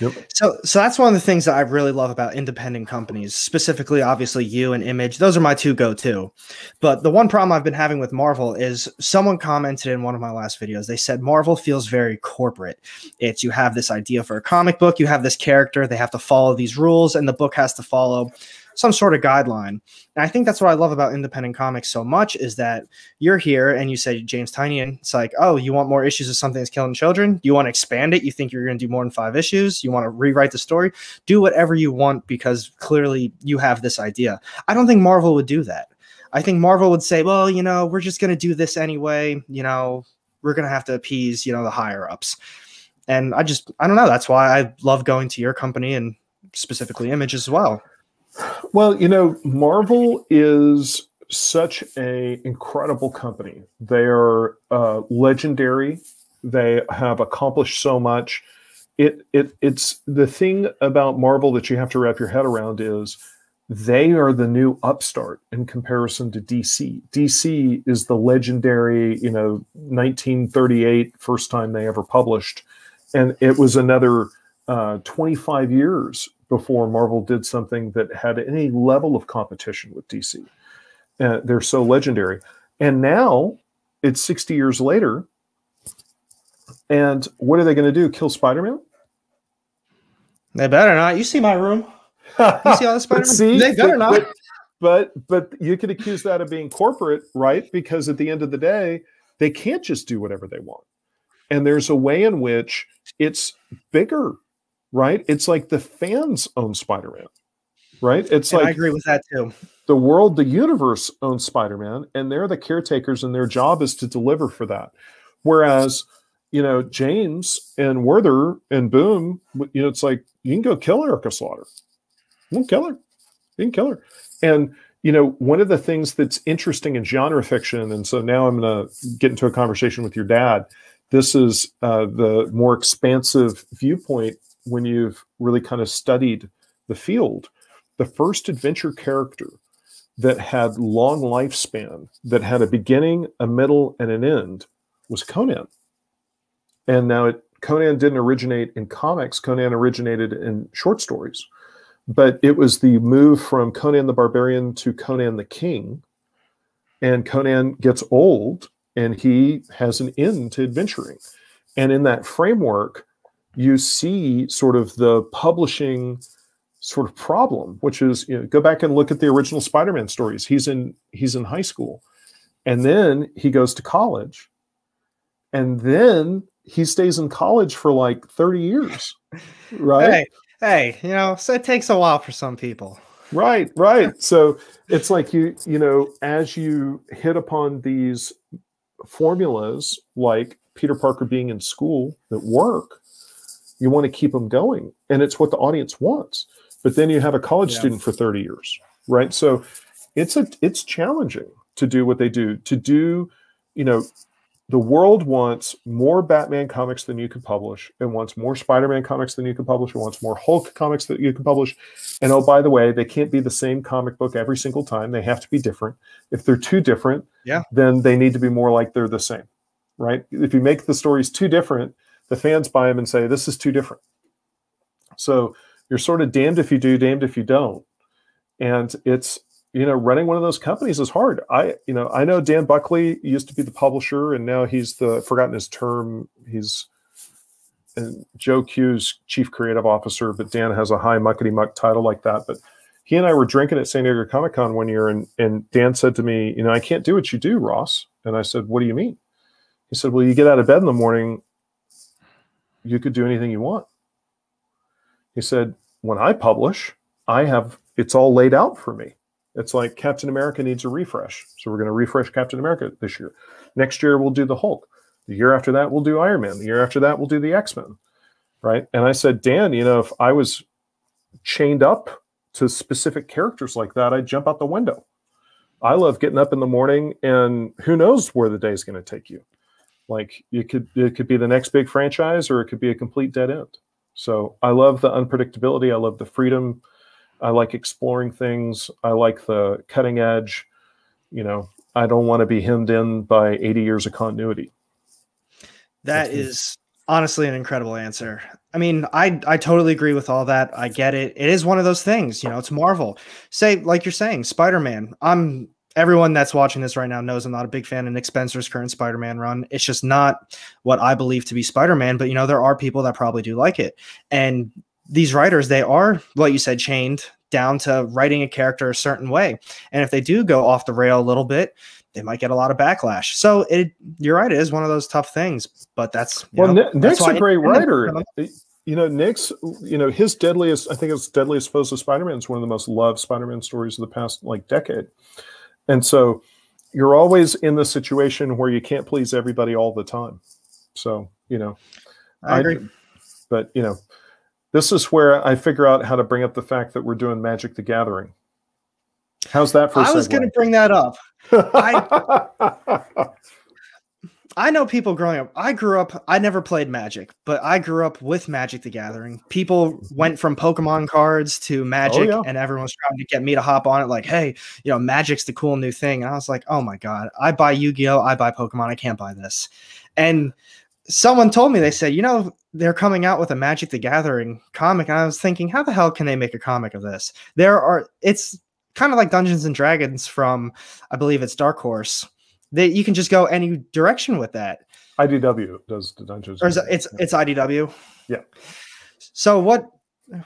Yep. So, so that's one of the things that I really love about independent companies, specifically, obviously, you and Image. Those are my two go-to. But the one problem I've been having with Marvel is someone commented in one of my last videos. They said Marvel feels very corporate. It's you have this idea for a comic book, you have this character, they have to follow these rules, and the book has to follow some sort of guideline. And I think that's what I love about independent comics so much is that you're here and you say James Tynion. It's like, oh, you want more issues of something that's killing children? You want to expand it? You think you're going to do more than five issues? You want to rewrite the story? Do whatever you want because clearly you have this idea. I don't think Marvel would do that. I think Marvel would say, well, you know, we're just going to do this anyway. You know, we're going to have to appease, you know, the higher ups. And I just, I don't know. That's why I love going to your company and specifically Image as well. Well, you know, Marvel is such a incredible company. They are uh, legendary. They have accomplished so much. It it it's the thing about Marvel that you have to wrap your head around is they are the new upstart in comparison to DC. DC is the legendary, you know, 1938 first time they ever published, and it was another uh, 25 years before Marvel did something that had any level of competition with DC. Uh, they're so legendary. And now it's 60 years later. And what are they going to do? Kill Spider Man? They better not. You see my room. You see all the Spider Man? They better not. But, but but you could accuse that of being corporate, right? Because at the end of the day, they can't just do whatever they want. And there's a way in which it's bigger right? It's like the fans own Spider Man, right? It's and like I agree with that too. The world, the universe owns Spider Man, and they're the caretakers, and their job is to deliver for that. Whereas, you know, James and Werther and Boom, you know, it's like you can go kill Erica Slaughter. You can kill her. You can kill her. And you know, one of the things that's interesting in genre fiction, and so now I'm going to get into a conversation with your dad. This is uh, the more expansive viewpoint when you've really kind of studied the field, the first adventure character that had long lifespan, that had a beginning, a middle, and an end was Conan. And now it, Conan didn't originate in comics, Conan originated in short stories. But it was the move from Conan the Barbarian to Conan the King. And Conan gets old and he has an end to adventuring. And in that framework, you see sort of the publishing sort of problem, which is you know, go back and look at the original Spider-Man stories. He's in he's in high school, and then he goes to college, and then he stays in college for like 30 years. Right. Hey, hey, you know, so it takes a while for some people. Right, right. so it's like you, you know, as you hit upon these formulas like Peter Parker being in school that work, you want to keep them going and it's what the audience wants. But then you have a college yeah. student for 30 years right? So it's a it's challenging to do what they do to do you know the world wants more batman comics than you can publish and wants more spider-man comics than you can publish and wants more hulk comics that you can publish. And oh by the way they can't be the same comic book every single time. They have to be different. If they're too different yeah. then they need to be more like they're the same right? If you make the stories too different, the fans buy them and say, this is too different. So you're sort of damned if you do, damned if you don't. And it's, you know, running one of those companies is hard. I, you know, I know Dan Buckley used to be the publisher and now he's the, forgotten his term. He's, and Joe Q's chief creative officer, but Dan has a high muckety muck title like that. But he and I were drinking at San Diego Comic Con one year, and and Dan said to me, "You know, I can't do what you do, Ross." And I said, "What do you mean?" He said, "Well, you get out of bed in the morning, you could do anything you want." He said, "When I publish, I have it's all laid out for me. It's like Captain America needs a refresh, so we're going to refresh Captain America this year. Next year we'll do the Hulk. The year after that we'll do Iron Man. The year after that we'll do the X Men." Right? And I said, "Dan, you know, if I was chained up to specific characters like that, I'd jump out the window. I love getting up in the morning and who knows where the day is going to take you. Like you could it could be the next big franchise or it could be a complete dead end. So I love the unpredictability. I love the freedom. I like exploring things. I like the cutting edge. You know, I don't want to be hemmed in by 80 years of continuity. That That's is honestly an incredible answer. I mean, I I totally agree with all that. I get it. It is one of those things, you know, it's Marvel. Say like you're saying, Spider-Man. I'm everyone that's watching this right now knows I'm not a big fan of Nick Spencer's current Spider-Man run. It's just not what I believe to be Spider-Man, but you know, there are people that probably do like it. And these writers, they are, like you said, chained down to writing a character a certain way. And if they do go off the rail a little bit, they might get a lot of backlash. So it, you're right, it is one of those tough things. But that's well, know, Nick's a great writer. You know, Nick's, you know, his deadliest, I think it's deadliest foes of Spider-Man is one of the most loved Spider-Man stories of the past like decade. And so you're always in the situation where you can't please everybody all the time. So, you know, I agree. I, but you know, this is where I figure out how to bring up the fact that we're doing Magic the Gathering. How's that for? I was going to bring that up. I, I know people growing up. I grew up, I never played Magic, but I grew up with Magic the Gathering. People went from Pokemon cards to Magic, oh, yeah. and everyone was trying to get me to hop on it, like, hey, you know, Magic's the cool new thing. And I was like, oh my God, I buy Yu Gi Oh!, I buy Pokemon, I can't buy this. And someone told me, they said, you know, they're coming out with a Magic the Gathering comic. And I was thinking, how the hell can they make a comic of this? There are, it's kind of like Dungeons and Dragons from, I believe it's Dark Horse that you can just go any direction with that. IDW does the dungeons. Or it, it's it's IDW. Yeah. So what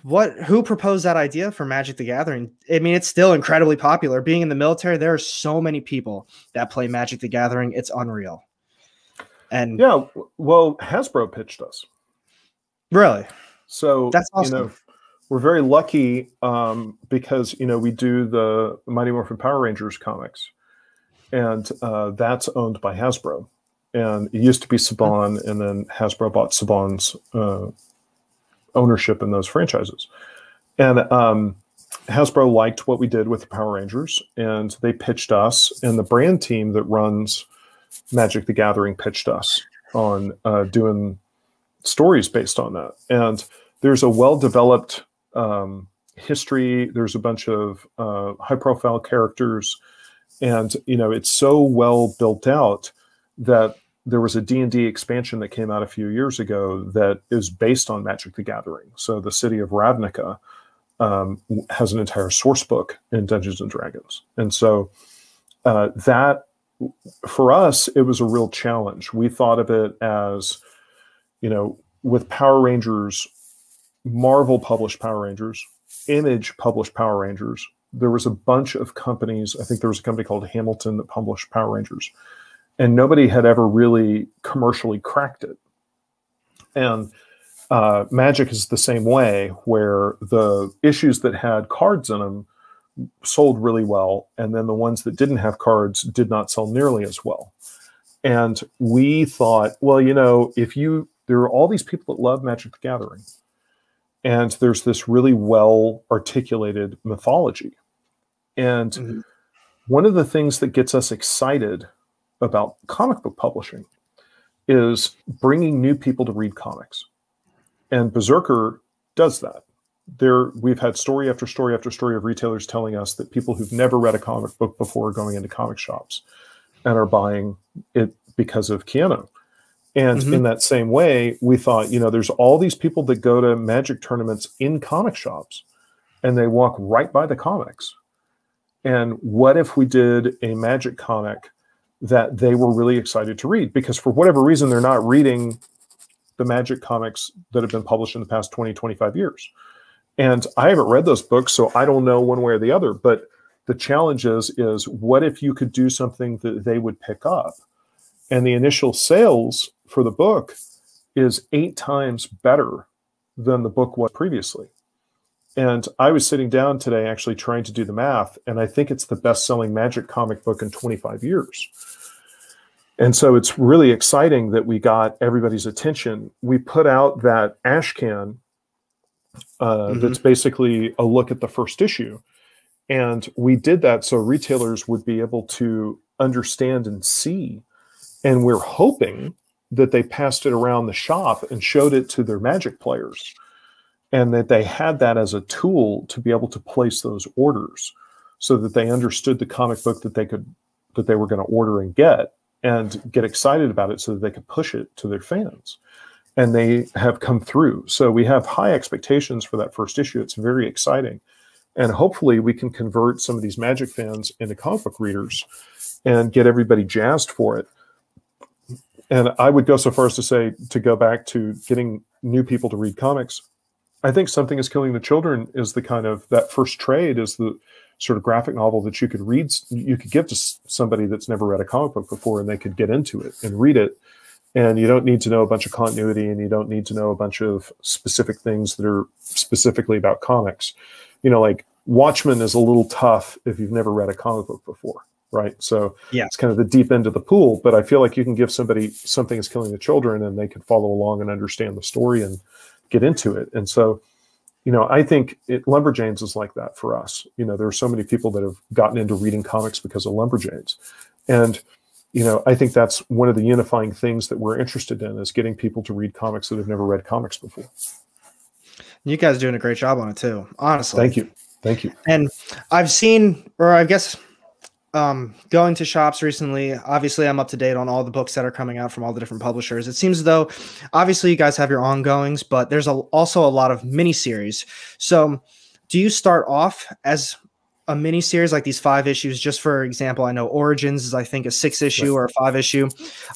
what who proposed that idea for Magic the Gathering? I mean, it's still incredibly popular. Being in the military, there are so many people that play Magic the Gathering. It's unreal. And yeah, well, Hasbro pitched us. Really? So that's awesome. You know, we're very lucky um, because you know we do the Mighty Morphin Power Rangers comics and uh, that's owned by Hasbro. And it used to be Saban, and then Hasbro bought Saban's uh, ownership in those franchises. And um, Hasbro liked what we did with the Power Rangers, and they pitched us, and the brand team that runs Magic the Gathering pitched us on uh, doing stories based on that. And there's a well developed um, history, there's a bunch of uh, high profile characters and you know it's so well built out that there was a D&D expansion that came out a few years ago that is based on Magic the Gathering. So the city of Ravnica um, has an entire source book in Dungeons and Dragons. And so uh, that, for us, it was a real challenge. We thought of it as, you know, with Power Rangers, Marvel published Power Rangers, Image published Power Rangers, there was a bunch of companies. I think there was a company called Hamilton that published Power Rangers, and nobody had ever really commercially cracked it. And uh, Magic is the same way, where the issues that had cards in them sold really well, and then the ones that didn't have cards did not sell nearly as well. And we thought, well, you know, if you there are all these people that love Magic the Gathering, and there's this really well articulated mythology. And mm-hmm. one of the things that gets us excited about comic book publishing is bringing new people to read comics. And Berserker does that. There, we've had story after story after story of retailers telling us that people who've never read a comic book before are going into comic shops and are buying it because of Keanu. And mm-hmm. in that same way, we thought, you know, there's all these people that go to magic tournaments in comic shops and they walk right by the comics. And what if we did a magic comic that they were really excited to read? Because for whatever reason, they're not reading the magic comics that have been published in the past 20, 25 years. And I haven't read those books, so I don't know one way or the other. But the challenge is, is what if you could do something that they would pick up? And the initial sales for the book is eight times better than the book was previously. And I was sitting down today actually trying to do the math, and I think it's the best selling magic comic book in 25 years. And so it's really exciting that we got everybody's attention. We put out that ash can uh, mm-hmm. that's basically a look at the first issue. And we did that so retailers would be able to understand and see. And we're hoping that they passed it around the shop and showed it to their magic players and that they had that as a tool to be able to place those orders so that they understood the comic book that they could that they were going to order and get and get excited about it so that they could push it to their fans. And they have come through. So we have high expectations for that first issue. It's very exciting. And hopefully we can convert some of these magic fans into comic book readers and get everybody jazzed for it and I would go so far as to say to go back to getting new people to read comics. I think something is killing the children is the kind of that first trade is the sort of graphic novel that you could read, you could give to somebody that's never read a comic book before, and they could get into it and read it. And you don't need to know a bunch of continuity, and you don't need to know a bunch of specific things that are specifically about comics. You know, like Watchmen is a little tough if you've never read a comic book before right? So yeah, it's kind of the deep end of the pool. But I feel like you can give somebody something is killing the children, and they can follow along and understand the story and get into it. And so, you know, I think it, Lumberjanes is like that for us. You know, there are so many people that have gotten into reading comics because of Lumberjanes, and you know, I think that's one of the unifying things that we're interested in is getting people to read comics that have never read comics before. You guys doing a great job on it too, honestly. Thank you. Thank you. And I've seen, or I guess um, going to shops recently, obviously I'm up to date on all the books that are coming out from all the different publishers. It seems though, obviously, you guys have your ongoings, but there's a, also a lot of mini series. So, do you start off as a mini series like these five issues? Just for example, I know Origins is I think a six issue or a five issue.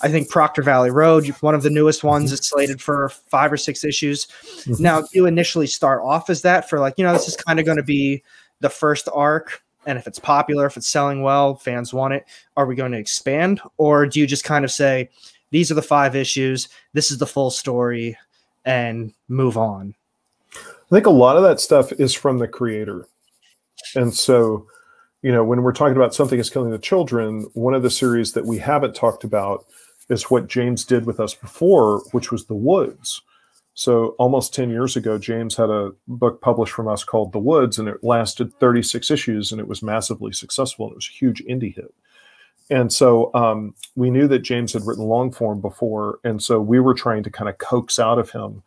I think Proctor Valley Road, one of the newest ones, mm-hmm. is slated for five or six issues. Mm-hmm. Now, you initially start off as that for like you know this is kind of going to be the first arc and if it's popular, if it's selling well, fans want it, are we going to expand? Or do you just kind of say, these are the five issues, this is the full story, and move on? I think a lot of that stuff is from the creator. And so, you know, when we're talking about something is killing the children, one of the series that we haven't talked about is what James did with us before, which was The Woods so almost 10 years ago, James had a book published from us called The Woods, and it lasted 36 issues and it was massively successful. And it was a huge indie hit. And so um, we knew that James had written long form before. And so we were trying to kind of coax out of him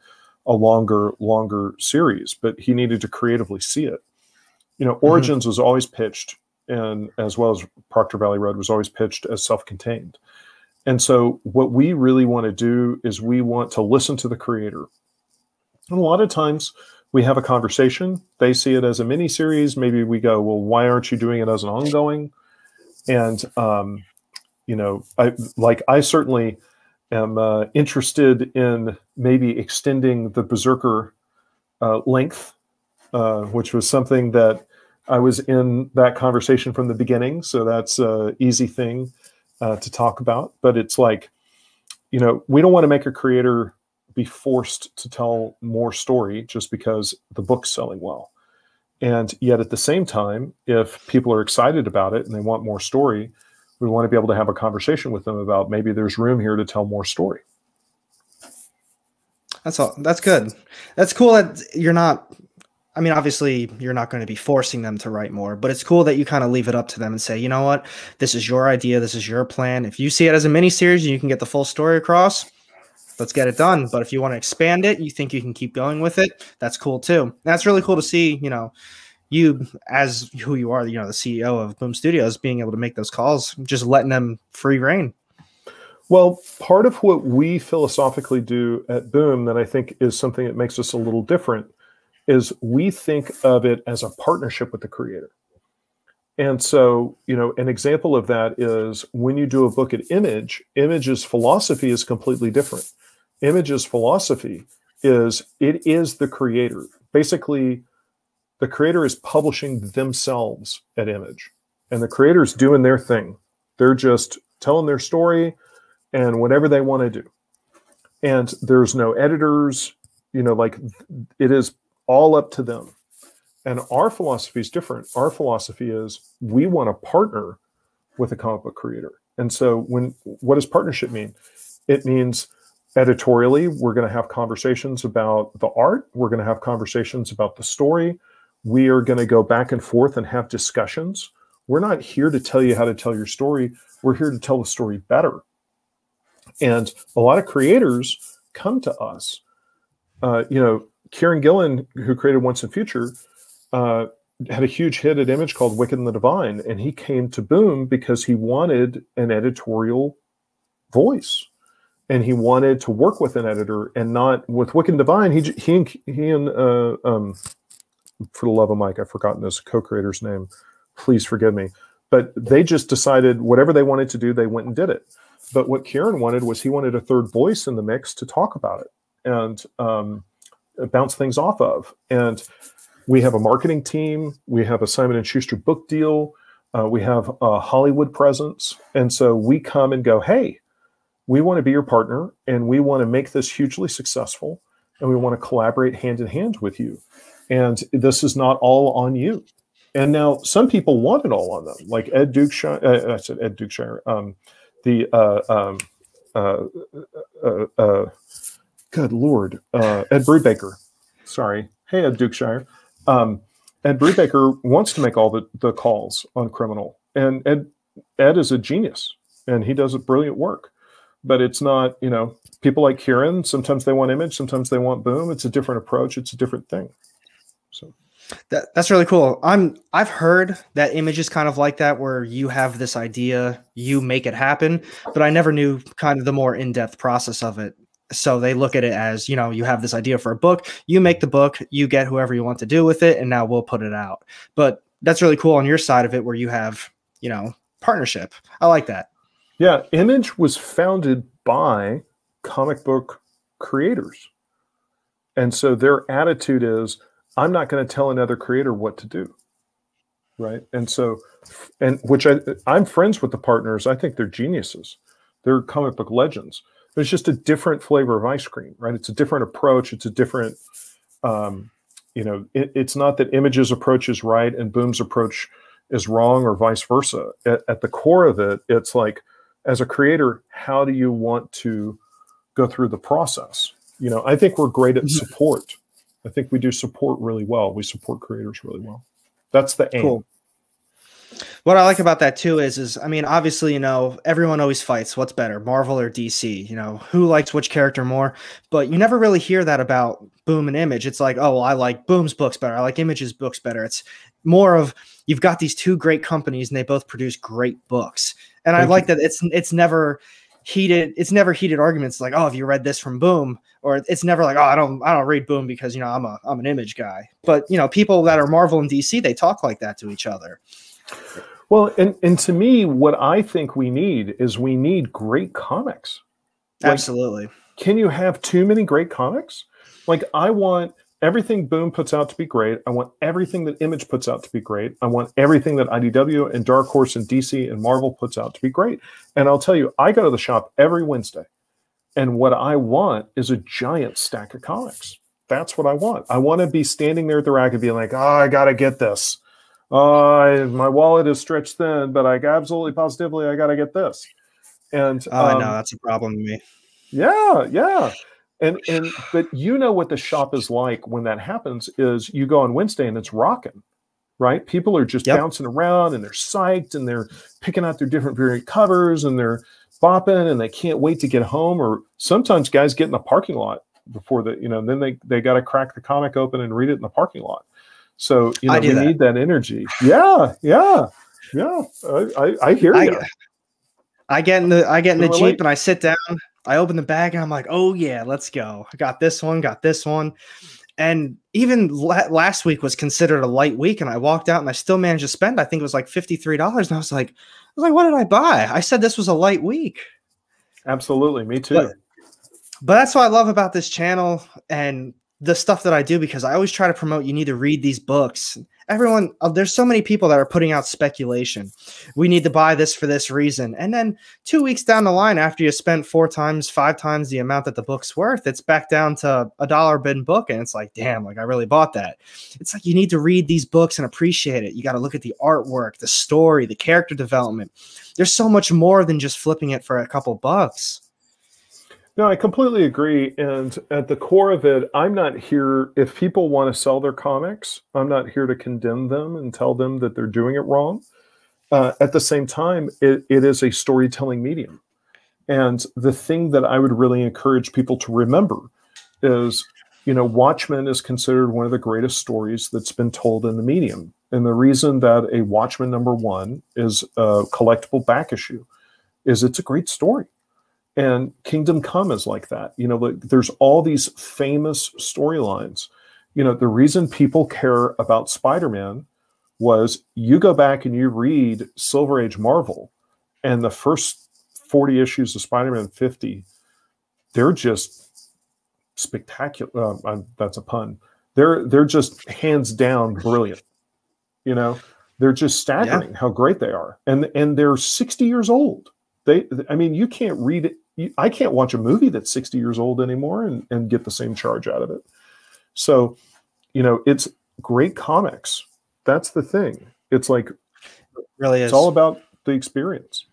a longer, longer series, but he needed to creatively see it. You know, mm-hmm. Origins mm-hmm. was always pitched, and as well as Proctor Valley Road was always pitched as self contained. And so, what we really want to do is we want to listen to the creator. And a lot of times we have a conversation. They see it as a mini series. Maybe we go, well, why aren't you doing it as an ongoing? And, um, you know, I like, I certainly am uh, interested in maybe extending the Berserker uh, length, uh, which was something that I was in that conversation from the beginning. So that's an easy thing uh, to talk about. But it's like, you know, we don't want to make a creator be forced to tell more story just because the book's selling well. And yet at the same time, if people are excited about it and they want more story, we want to be able to have a conversation with them about maybe there's room here to tell more story. That's all. That's good. That's cool that you're not I mean, obviously, you're not going to be forcing them to write more, but it's cool that you kind of leave it up to them and say, you know what, this is your idea, this is your plan. If you see it as a mini series and you can get the full story across, let's get it done. But if you want to expand it, you think you can keep going with it, that's cool too. And that's really cool to see, you know, you as who you are, you know, the CEO of Boom Studios being able to make those calls, just letting them free reign. Well, part of what we philosophically do at Boom that I think is something that makes us a little different is we think of it as a partnership with the creator. And so, you know, an example of that is when you do a book at Image, Image's philosophy is completely different. Image's philosophy is it is the creator. Basically, the creator is publishing themselves at Image, and the creator is doing their thing. They're just telling their story and whatever they want to do. And there's no editors, you know, like it is all up to them. And our philosophy is different. Our philosophy is we want to partner with a comic book creator. And so when what does partnership mean? It means editorially, we're going to have conversations about the art, we're going to have conversations about the story. We are going to go back and forth and have discussions. We're not here to tell you how to tell your story. We're here to tell the story better. And a lot of creators come to us. Uh, you know, Kieron Gillen, who created Once and Future, uh, had a huge hit at Image called Wicked and the Divine, and he came to Boom because he wanted an editorial voice, and he wanted to work with an editor and not with Wicked and Divine. He he and, he and uh, um, for the love of Mike, I've forgotten his co-creator's name. Please forgive me, but they just decided whatever they wanted to do, they went and did it. But what Kieron wanted was he wanted a third voice in the mix to talk about it and um, bounce things off of, and we have a marketing team. We have a Simon and Schuster book deal. Uh, we have a Hollywood presence, and so we come and go. Hey, we want to be your partner, and we want to make this hugely successful, and we want to collaborate hand in hand with you. And this is not all on you. And now some people want it all on them, like Ed Dukeshire. Uh, I said Ed Dukeshire. Um, the uh, um, uh, uh, uh good lord, uh, Ed Brubaker. Sorry, hey Ed Dukeshire. Um, Ed Brubaker wants to make all the, the calls on criminal, and Ed Ed is a genius, and he does a brilliant work. But it's not, you know, people like Kieron. Sometimes they want image, sometimes they want boom. It's a different approach. It's a different thing. So that, that's really cool. I'm I've heard that image is kind of like that, where you have this idea, you make it happen, but I never knew kind of the more in depth process of it so they look at it as you know you have this idea for a book you make the book you get whoever you want to do with it and now we'll put it out. But that's really cool on your side of it where you have you know partnership. I like that. Yeah image was founded by comic book creators. And so their attitude is i'm not going to tell another creator what to do. Right? And so and which i i'm friends with the partners. I think they're geniuses. They're comic book legends it's just a different flavor of ice cream, right? It's a different approach. It's a different, um, you know, it, it's not that Image's approach is right and Boom's approach is wrong or vice versa. At, at the core of it, it's like, as a creator, how do you want to go through the process? You know, I think we're great at mm-hmm. support. I think we do support really well. We support creators really well. That's the aim. Cool. What I like about that too is, is I mean, obviously, you know, everyone always fights. What's better, Marvel or DC? You know, who likes which character more? But you never really hear that about Boom and Image. It's like, oh, well, I like Boom's books better. I like Image's books better. It's more of you've got these two great companies and they both produce great books. And Thank I like you. that it's it's never heated it's never heated arguments like oh have you read this from boom or it's never like oh i don't i don't read boom because you know i'm a i'm an image guy but you know people that are marvel and dc they talk like that to each other well, and, and to me, what I think we need is we need great comics. Like, Absolutely. Can you have too many great comics? Like, I want everything Boom puts out to be great. I want everything that Image puts out to be great. I want everything that IDW and Dark Horse and DC and Marvel puts out to be great. And I'll tell you, I go to the shop every Wednesday. And what I want is a giant stack of comics. That's what I want. I want to be standing there at the rack and be like, oh, I got to get this uh, my wallet is stretched thin, but I absolutely positively I got to get this. And oh, um, I know that's a problem to me. Yeah, yeah. And and but you know what the shop is like when that happens is you go on Wednesday and it's rocking, right? People are just yep. bouncing around and they're psyched and they're picking out their different variant covers and they're bopping and they can't wait to get home. Or sometimes guys get in the parking lot before the you know then they they got to crack the comic open and read it in the parking lot. So you know we that. need that energy. Yeah, yeah, yeah. I, I, I hear you. I get in the I get in the jeep and I sit down. I open the bag and I'm like, oh yeah, let's go. I got this one, got this one. And even la- last week was considered a light week, and I walked out and I still managed to spend. I think it was like fifty three dollars, and I was like, I was like, what did I buy? I said this was a light week. Absolutely, me too. But, but that's what I love about this channel and the stuff that I do because I always try to promote you need to read these books. Everyone, uh, there's so many people that are putting out speculation. We need to buy this for this reason. And then two weeks down the line, after you spent four times, five times the amount that the book's worth, it's back down to a dollar bin book. And it's like, damn, like I really bought that. It's like you need to read these books and appreciate it. You got to look at the artwork, the story, the character development. There's so much more than just flipping it for a couple bucks. No, I completely agree. And at the core of it, I'm not here, if people want to sell their comics, I'm not here to condemn them and tell them that they're doing it wrong. Uh, at the same time, it, it is a storytelling medium. And the thing that I would really encourage people to remember is, you know, Watchmen is considered one of the greatest stories that's been told in the medium. And the reason that a Watchmen number one is a collectible back issue is it's a great story and Kingdom Come is like that. You know, like there's all these famous storylines. You know, the reason people care about Spider-Man was you go back and you read Silver Age Marvel, and the first 40 issues of Spider-Man 50, they're just spectacular. Uh, that's a pun. They're they're just hands down brilliant. You know, they're just staggering yeah. how great they are, and and they're 60 years old. They, I mean, you can't read it I can't watch a movie that's 60 years old anymore and, and get the same charge out of it. So, you know, it's great comics. That's the thing. It's like, it really is. It's all about the experience.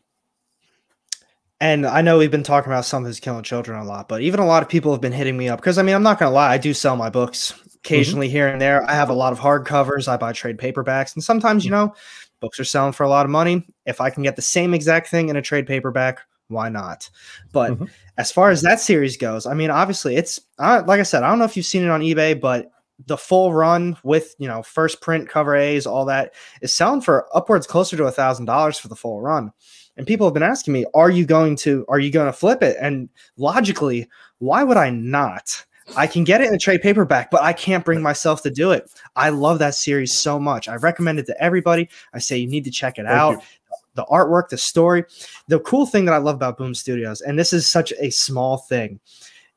And I know we've been talking about something's killing children a lot, but even a lot of people have been hitting me up because I mean, I'm not going to lie, I do sell my books occasionally mm-hmm. here and there. I have a lot of hardcovers, I buy trade paperbacks, and sometimes, you mm-hmm. know, books are selling for a lot of money. If I can get the same exact thing in a trade paperback, why not? But mm-hmm. as far as that series goes, I mean, obviously, it's uh, like I said, I don't know if you've seen it on eBay, but the full run with you know first print cover A's, all that is selling for upwards closer to a thousand dollars for the full run. And people have been asking me, "Are you going to? Are you going to flip it?" And logically, why would I not? I can get it in a trade paperback, but I can't bring myself to do it. I love that series so much. I recommend it to everybody. I say you need to check it Thank out. You the artwork, the story. The cool thing that I love about Boom Studios, and this is such a small thing,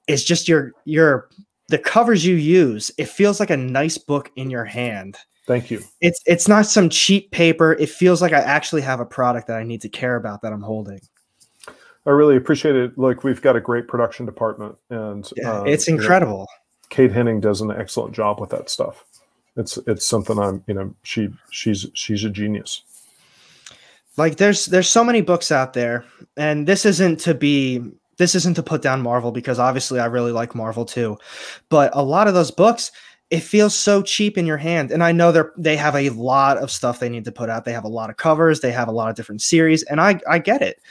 is just your your the covers you use. It feels like a nice book in your hand. Thank you. It's it's not some cheap paper. It feels like I actually have a product that I need to care about that I'm holding. I really appreciate it. Like we've got a great production department, and yeah, um, it's incredible. You know, Kate Henning does an excellent job with that stuff. It's it's something I'm you know she she's she's a genius like there's there's so many books out there and this isn't to be this isn't to put down marvel because obviously i really like marvel too but a lot of those books it feels so cheap in your hand and i know they're they have a lot of stuff they need to put out. They have a lot of covers they have a lot of different series and i i get it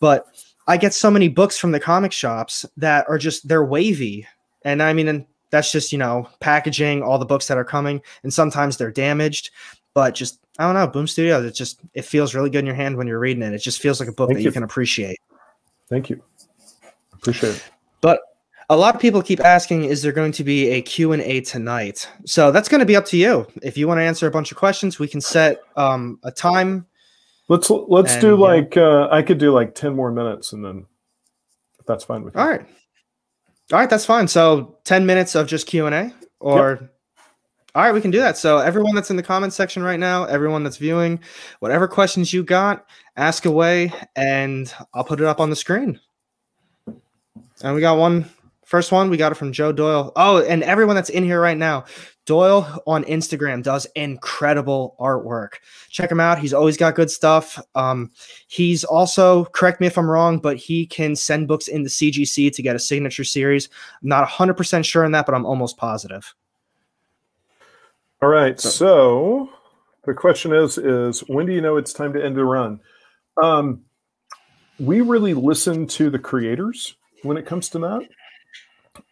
but i get so many books from the comic shops that are just they're wavy and i mean and that's just you know packaging all the books that are coming and sometimes they're damaged but just I don't know, Boom Studios. It just it feels really good in your hand when you're reading it. It just feels like a book Thank that you. you can appreciate. Thank you. Appreciate it. But a lot of people keep asking is there going to be a q&a tonight so that's going to be up to you if you want to answer a bunch of questions we can set um, a time let's let's and, do like yeah. uh, i could do like 10 more minutes and then if that's fine with you all right all right that's fine so 10 minutes of just q&a or yep. All right, we can do that. So everyone that's in the comment section right now, everyone that's viewing, whatever questions you got, ask away, and I'll put it up on the screen. And we got one first one. We got it from Joe Doyle. Oh, and everyone that's in here right now, Doyle on Instagram does incredible artwork. Check him out. He's always got good stuff. Um, he's also, correct me if I'm wrong, but he can send books into CGC to get a signature series. I'm not 100% sure on that, but I'm almost positive. All right. So the question is is when do you know it's time to end the run? Um, we really listen to the creators when it comes to that.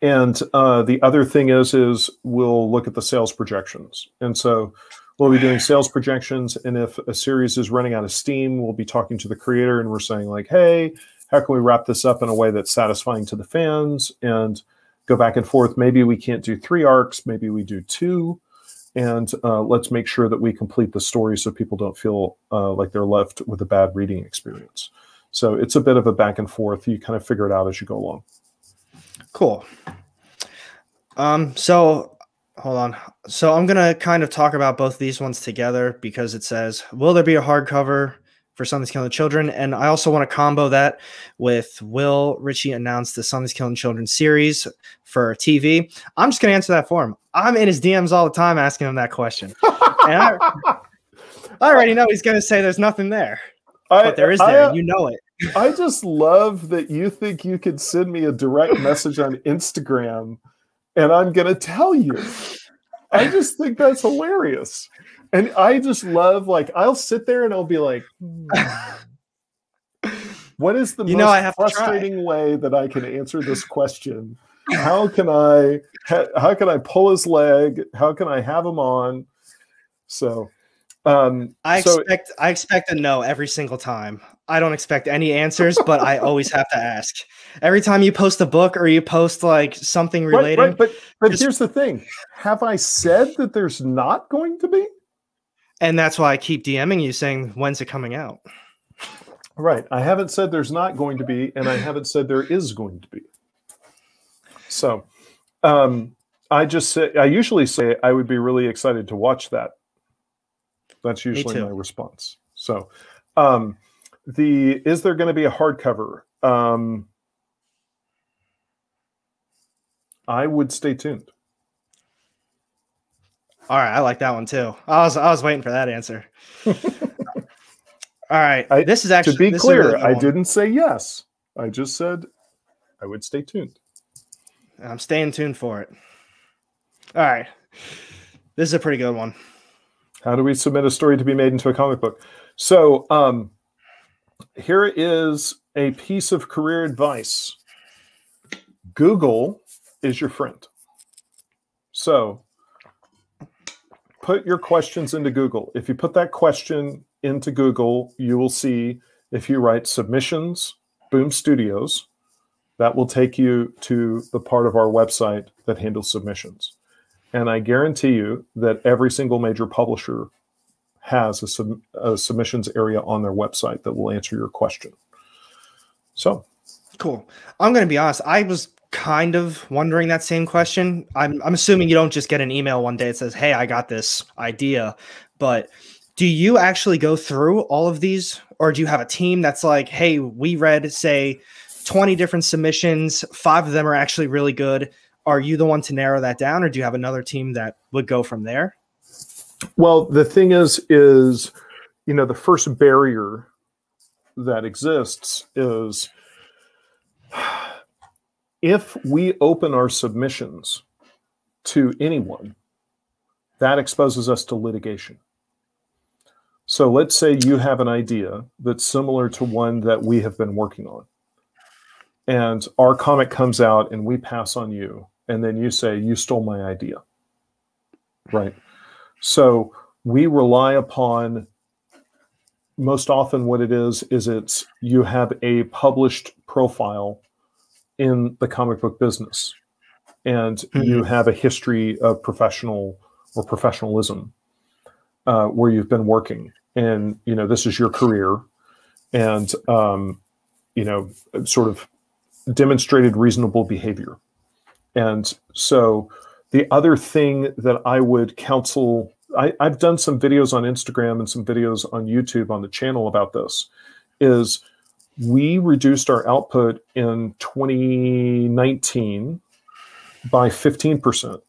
And uh, the other thing is is we'll look at the sales projections. And so we'll be doing sales projections. And if a series is running out of steam, we'll be talking to the creator and we're saying, like, hey, how can we wrap this up in a way that's satisfying to the fans and go back and forth? Maybe we can't do three arcs, maybe we do two. And uh, let's make sure that we complete the story so people don't feel uh, like they're left with a bad reading experience. So it's a bit of a back and forth. You kind of figure it out as you go along. Cool. Um, so hold on. So I'm gonna kind of talk about both these ones together because it says, "Will there be a hardcover for Something's Killing Children?" And I also want to combo that with, "Will Richie announce the Something's Killing Children series for TV?" I'm just gonna answer that for him. I'm in his DMs all the time asking him that question, and I, I already know he's gonna say there's nothing there, I, but there is there. I, uh, you know it. I just love that you think you could send me a direct message on Instagram and I'm going to tell you. I just think that's hilarious. And I just love, like, I'll sit there and I'll be like, hmm, what is the You most know I have to frustrating way that I can answer this question? How can I, how can I pull his leg? How can I have him on? So, um, I so expect I expect a no every single time. I don't expect any answers, but I always have to ask. Every time you post a book or you post like something Right, related, right, but but Just- here's the thing: Have I said that there's not going to be? and that's why I keep DMing you saying when's it coming out. Right. I haven't said there's not going to be, and I haven't said there is going to be. So, um, I just say I usually say I would be really excited to watch that. That's usually my response. So, um, the is there going to be a hardcover? Um, I would stay tuned. All right, I like that one too. I was I was waiting for that answer. All right, I- this is actually to be a really clear, I one. didn't say yes. I just said I would stay tuned. I'm staying tuned for it. All right, this is a pretty good one. How do we submit a story to be made into a comic book? So, um, here is a piece of career advice Google is your friend. So, put your questions into Google. If you put that question into Google, you will see if you write submissions, Boom Studios, that will take you to the part of our website that handles submissions. And I guarantee you that every single major publisher has a, sub, a submissions area on their website that will answer your question. So, Cool. I'm going to be honest. I was kind of wondering that same question. I'm, I'm assuming you don't just get an email one day that says, Hey, I got this idea. But do you actually go through all of these? Or do you have a team that's like, Hey, we read, say, 20 different submissions, five of them are actually really good. Are you the one to narrow that down? Or do you have another team that would go from there? well, the thing is, is you know, the first barrier that exists is if we open our submissions to anyone, that exposes us to litigation. So let's say you have an idea that's similar to one that we have been working on. And our comic comes out and we pass on you. And then you say, You stole my idea. Right. So we rely upon most often what it is is it's you have a published profile in the comic book business and you have a history of professional or professionalism uh, where you've been working and you know this is your career and um, you know sort of demonstrated reasonable behavior. And so the other thing that i would counsel I, i've done some videos on instagram and some videos on youtube on the channel about this is we reduced our output in 2019 by 15%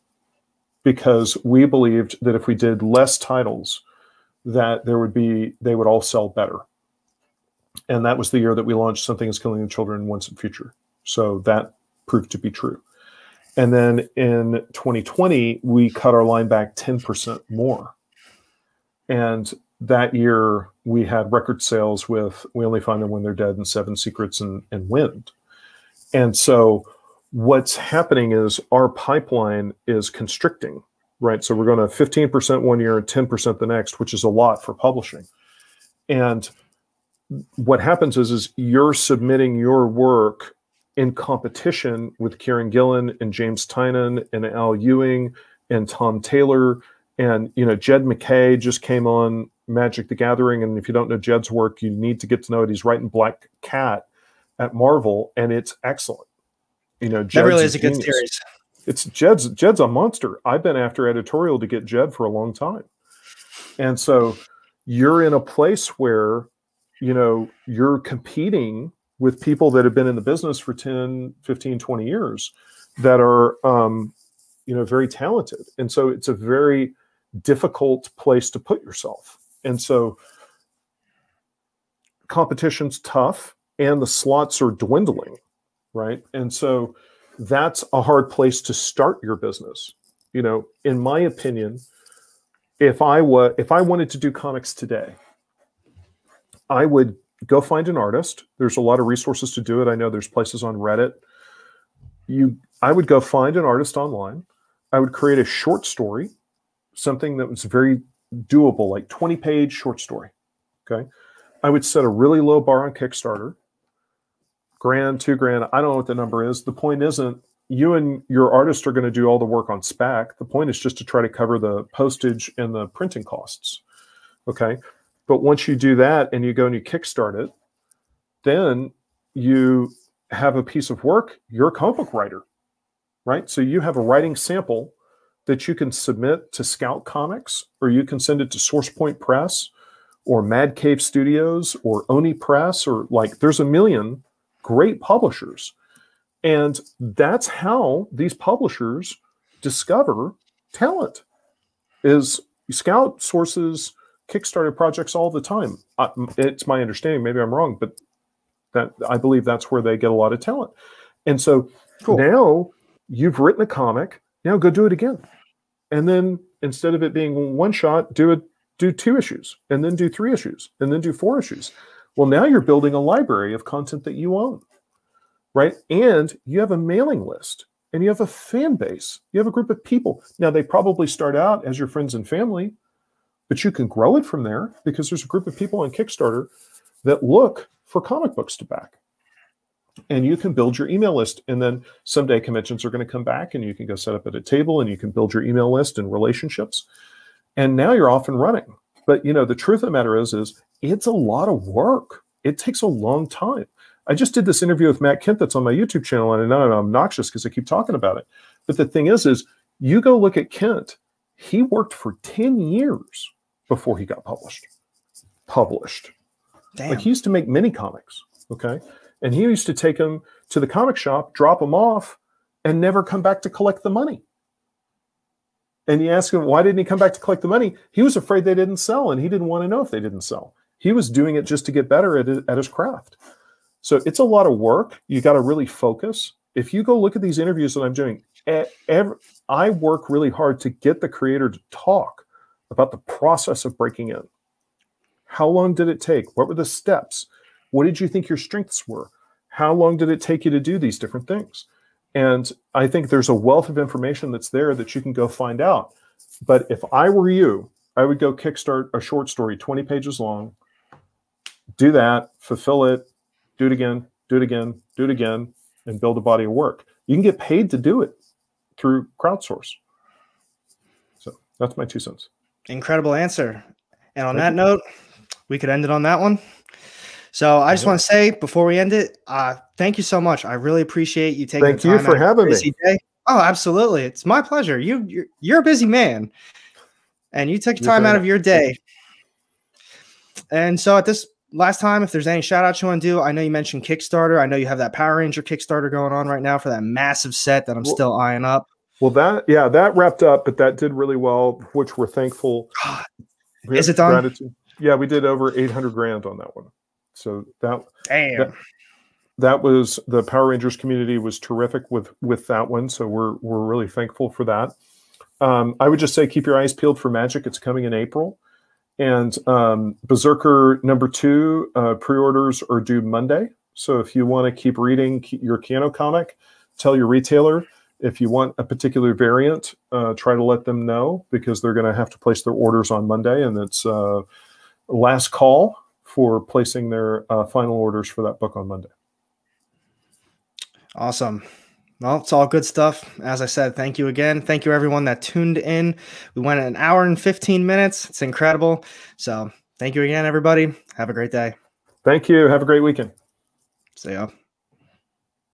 because we believed that if we did less titles that there would be they would all sell better. And that was the year that we launched something is killing the children once and future so that proved to be true and then in 2020 we cut our line back 10% more and that year we had record sales with we only find them when they're dead and seven secrets and, and Wynd and so what's happening is our pipeline is constricting right? So we're going to 15% one year and 10% the next, which is a lot for publishing. And what happens is, is you're submitting your work in competition with Kieron Gillen and James Tynion and Al Ewing and Tom Taylor. And, you know, Jed MacKay just came on Magic the Gathering. And if you don't know Jed's work, you need to get to know it. He's writing Black Cat at Marvel, and it's excellent. You know, Jed's that really is a, a good series. It's Jed's Jed's a monster. I've been after editorial to get Jed for a long time. And so you're in a place where, you know, you're competing with people that have been in the business for 10, 15, 20 years that are, um, you know, very talented. And so it's a very difficult place to put yourself. And so competition's tough and the slots are dwindling, right? And so that's a hard place to start your business. You know, in my opinion, if I was if I wanted to do comics today, I would go find an artist. There's a lot of resources to do it. I know there's places on Reddit. You, I would go find an artist online. I would create a short story, something that was very doable, like 20 page short story. Okay. I would set a really low bar on Kickstarter, grand, two grand. I don't know what the number is. The point isn't you and your artist are going to do all the work on spec. The point is just to try to cover the postage and the printing costs. Okay. But once you do that and you go and you kickstart it, then you have a piece of work. You're a comic book writer, right? So you have a writing sample that you can submit to Scout Comics, or you can send it to SourcePoint Press, or Mad Cave Studios, or Oni Press, or like there's a million great publishers. And that's how these publishers discover talent is Scout sources Kickstarter projects all the time. I, it's my understanding, maybe I'm wrong, but that I believe that's where they get a lot of talent. And so cool. now you've written a comic, now go do it again. And then instead of it being one shot, do it do two issues and then do three issues and then do four issues. Well, now you're building a library of content that you own. Right? And you have a mailing list and you have a fan base. You have a group of people. Now they probably start out as your friends and family, but you can grow it from there because there's a group of people on Kickstarter that look for comic books to back. And you can build your email list. And then someday conventions are going to come back and you can go set up at a table and you can build your email list and relationships. And now you're off and running. But you know, the truth of the matter is, is it's a lot of work. It takes a long time. I just did this interview with Matt Kindt that's on my YouTube channel, and I know I'm obnoxious because I keep talking about it. But the thing is, is you go look at Kindt, he worked for 10 years before he got published. Published. Damn. Like he used to make mini comics. Okay. And he used to take them to the comic shop, drop them off, and never come back to collect the money. And you ask him, why didn't he come back to collect the money? He was afraid they didn't sell and he didn't want to know if they didn't sell. He was doing it just to get better at, it, at his craft. So it's a lot of work. You got to really focus. If you go look at these interviews that I'm doing, every, I work really hard to get the creator to talk about the process of breaking in. How long did it take? What were the steps? What did you think your strengths were? How long did it take you to do these different things? And I think there's a wealth of information that's there that you can go find out. But if I were you, I would go kickstart a short story, 20 pages long, do that, fulfill it, do it again, do it again, do it again, and build a body of work. You can get paid to do it through crowdsource. So that's my two cents. Incredible answer. And on that note, we could end it on that one. So I just want to say before we end it, uh, thank you so much. I really appreciate you taking. Thank you for having me. Day. Oh, absolutely! It's my pleasure. You you're, you're a busy man, and you took time out of your day. And so at this last time, if there's any shout outs you want to do, I know you mentioned Kickstarter. I know you have that Power Ranger Kickstarter going on right now for that massive set that I'm well, still eyeing up. Well, that yeah, that wrapped up, but that did really well, which we're thankful. God. Is it done? Gratitude. Yeah, we did over 800 grand on that one. So that damn. That, that was the Power Rangers community was terrific with with that one. So we're we're really thankful for that. Um, I would just say keep your eyes peeled for Magic. It's coming in April, and um, BRZRKR number two uh, pre-orders are due Monday. So if you want to keep reading your Keanu comic, tell your retailer If you want a particular variant, uh, try to let them know because they're going to have to place their orders on Monday, and it's uh, last call for placing their uh, final orders for that book on Monday. Awesome. Well, it's all good stuff. As I said, thank you again. Thank you, everyone that tuned in. We went an hour and 15 minutes. It's incredible. So, thank you again, everybody. Have a great day. Thank you. Have a great weekend. See ya.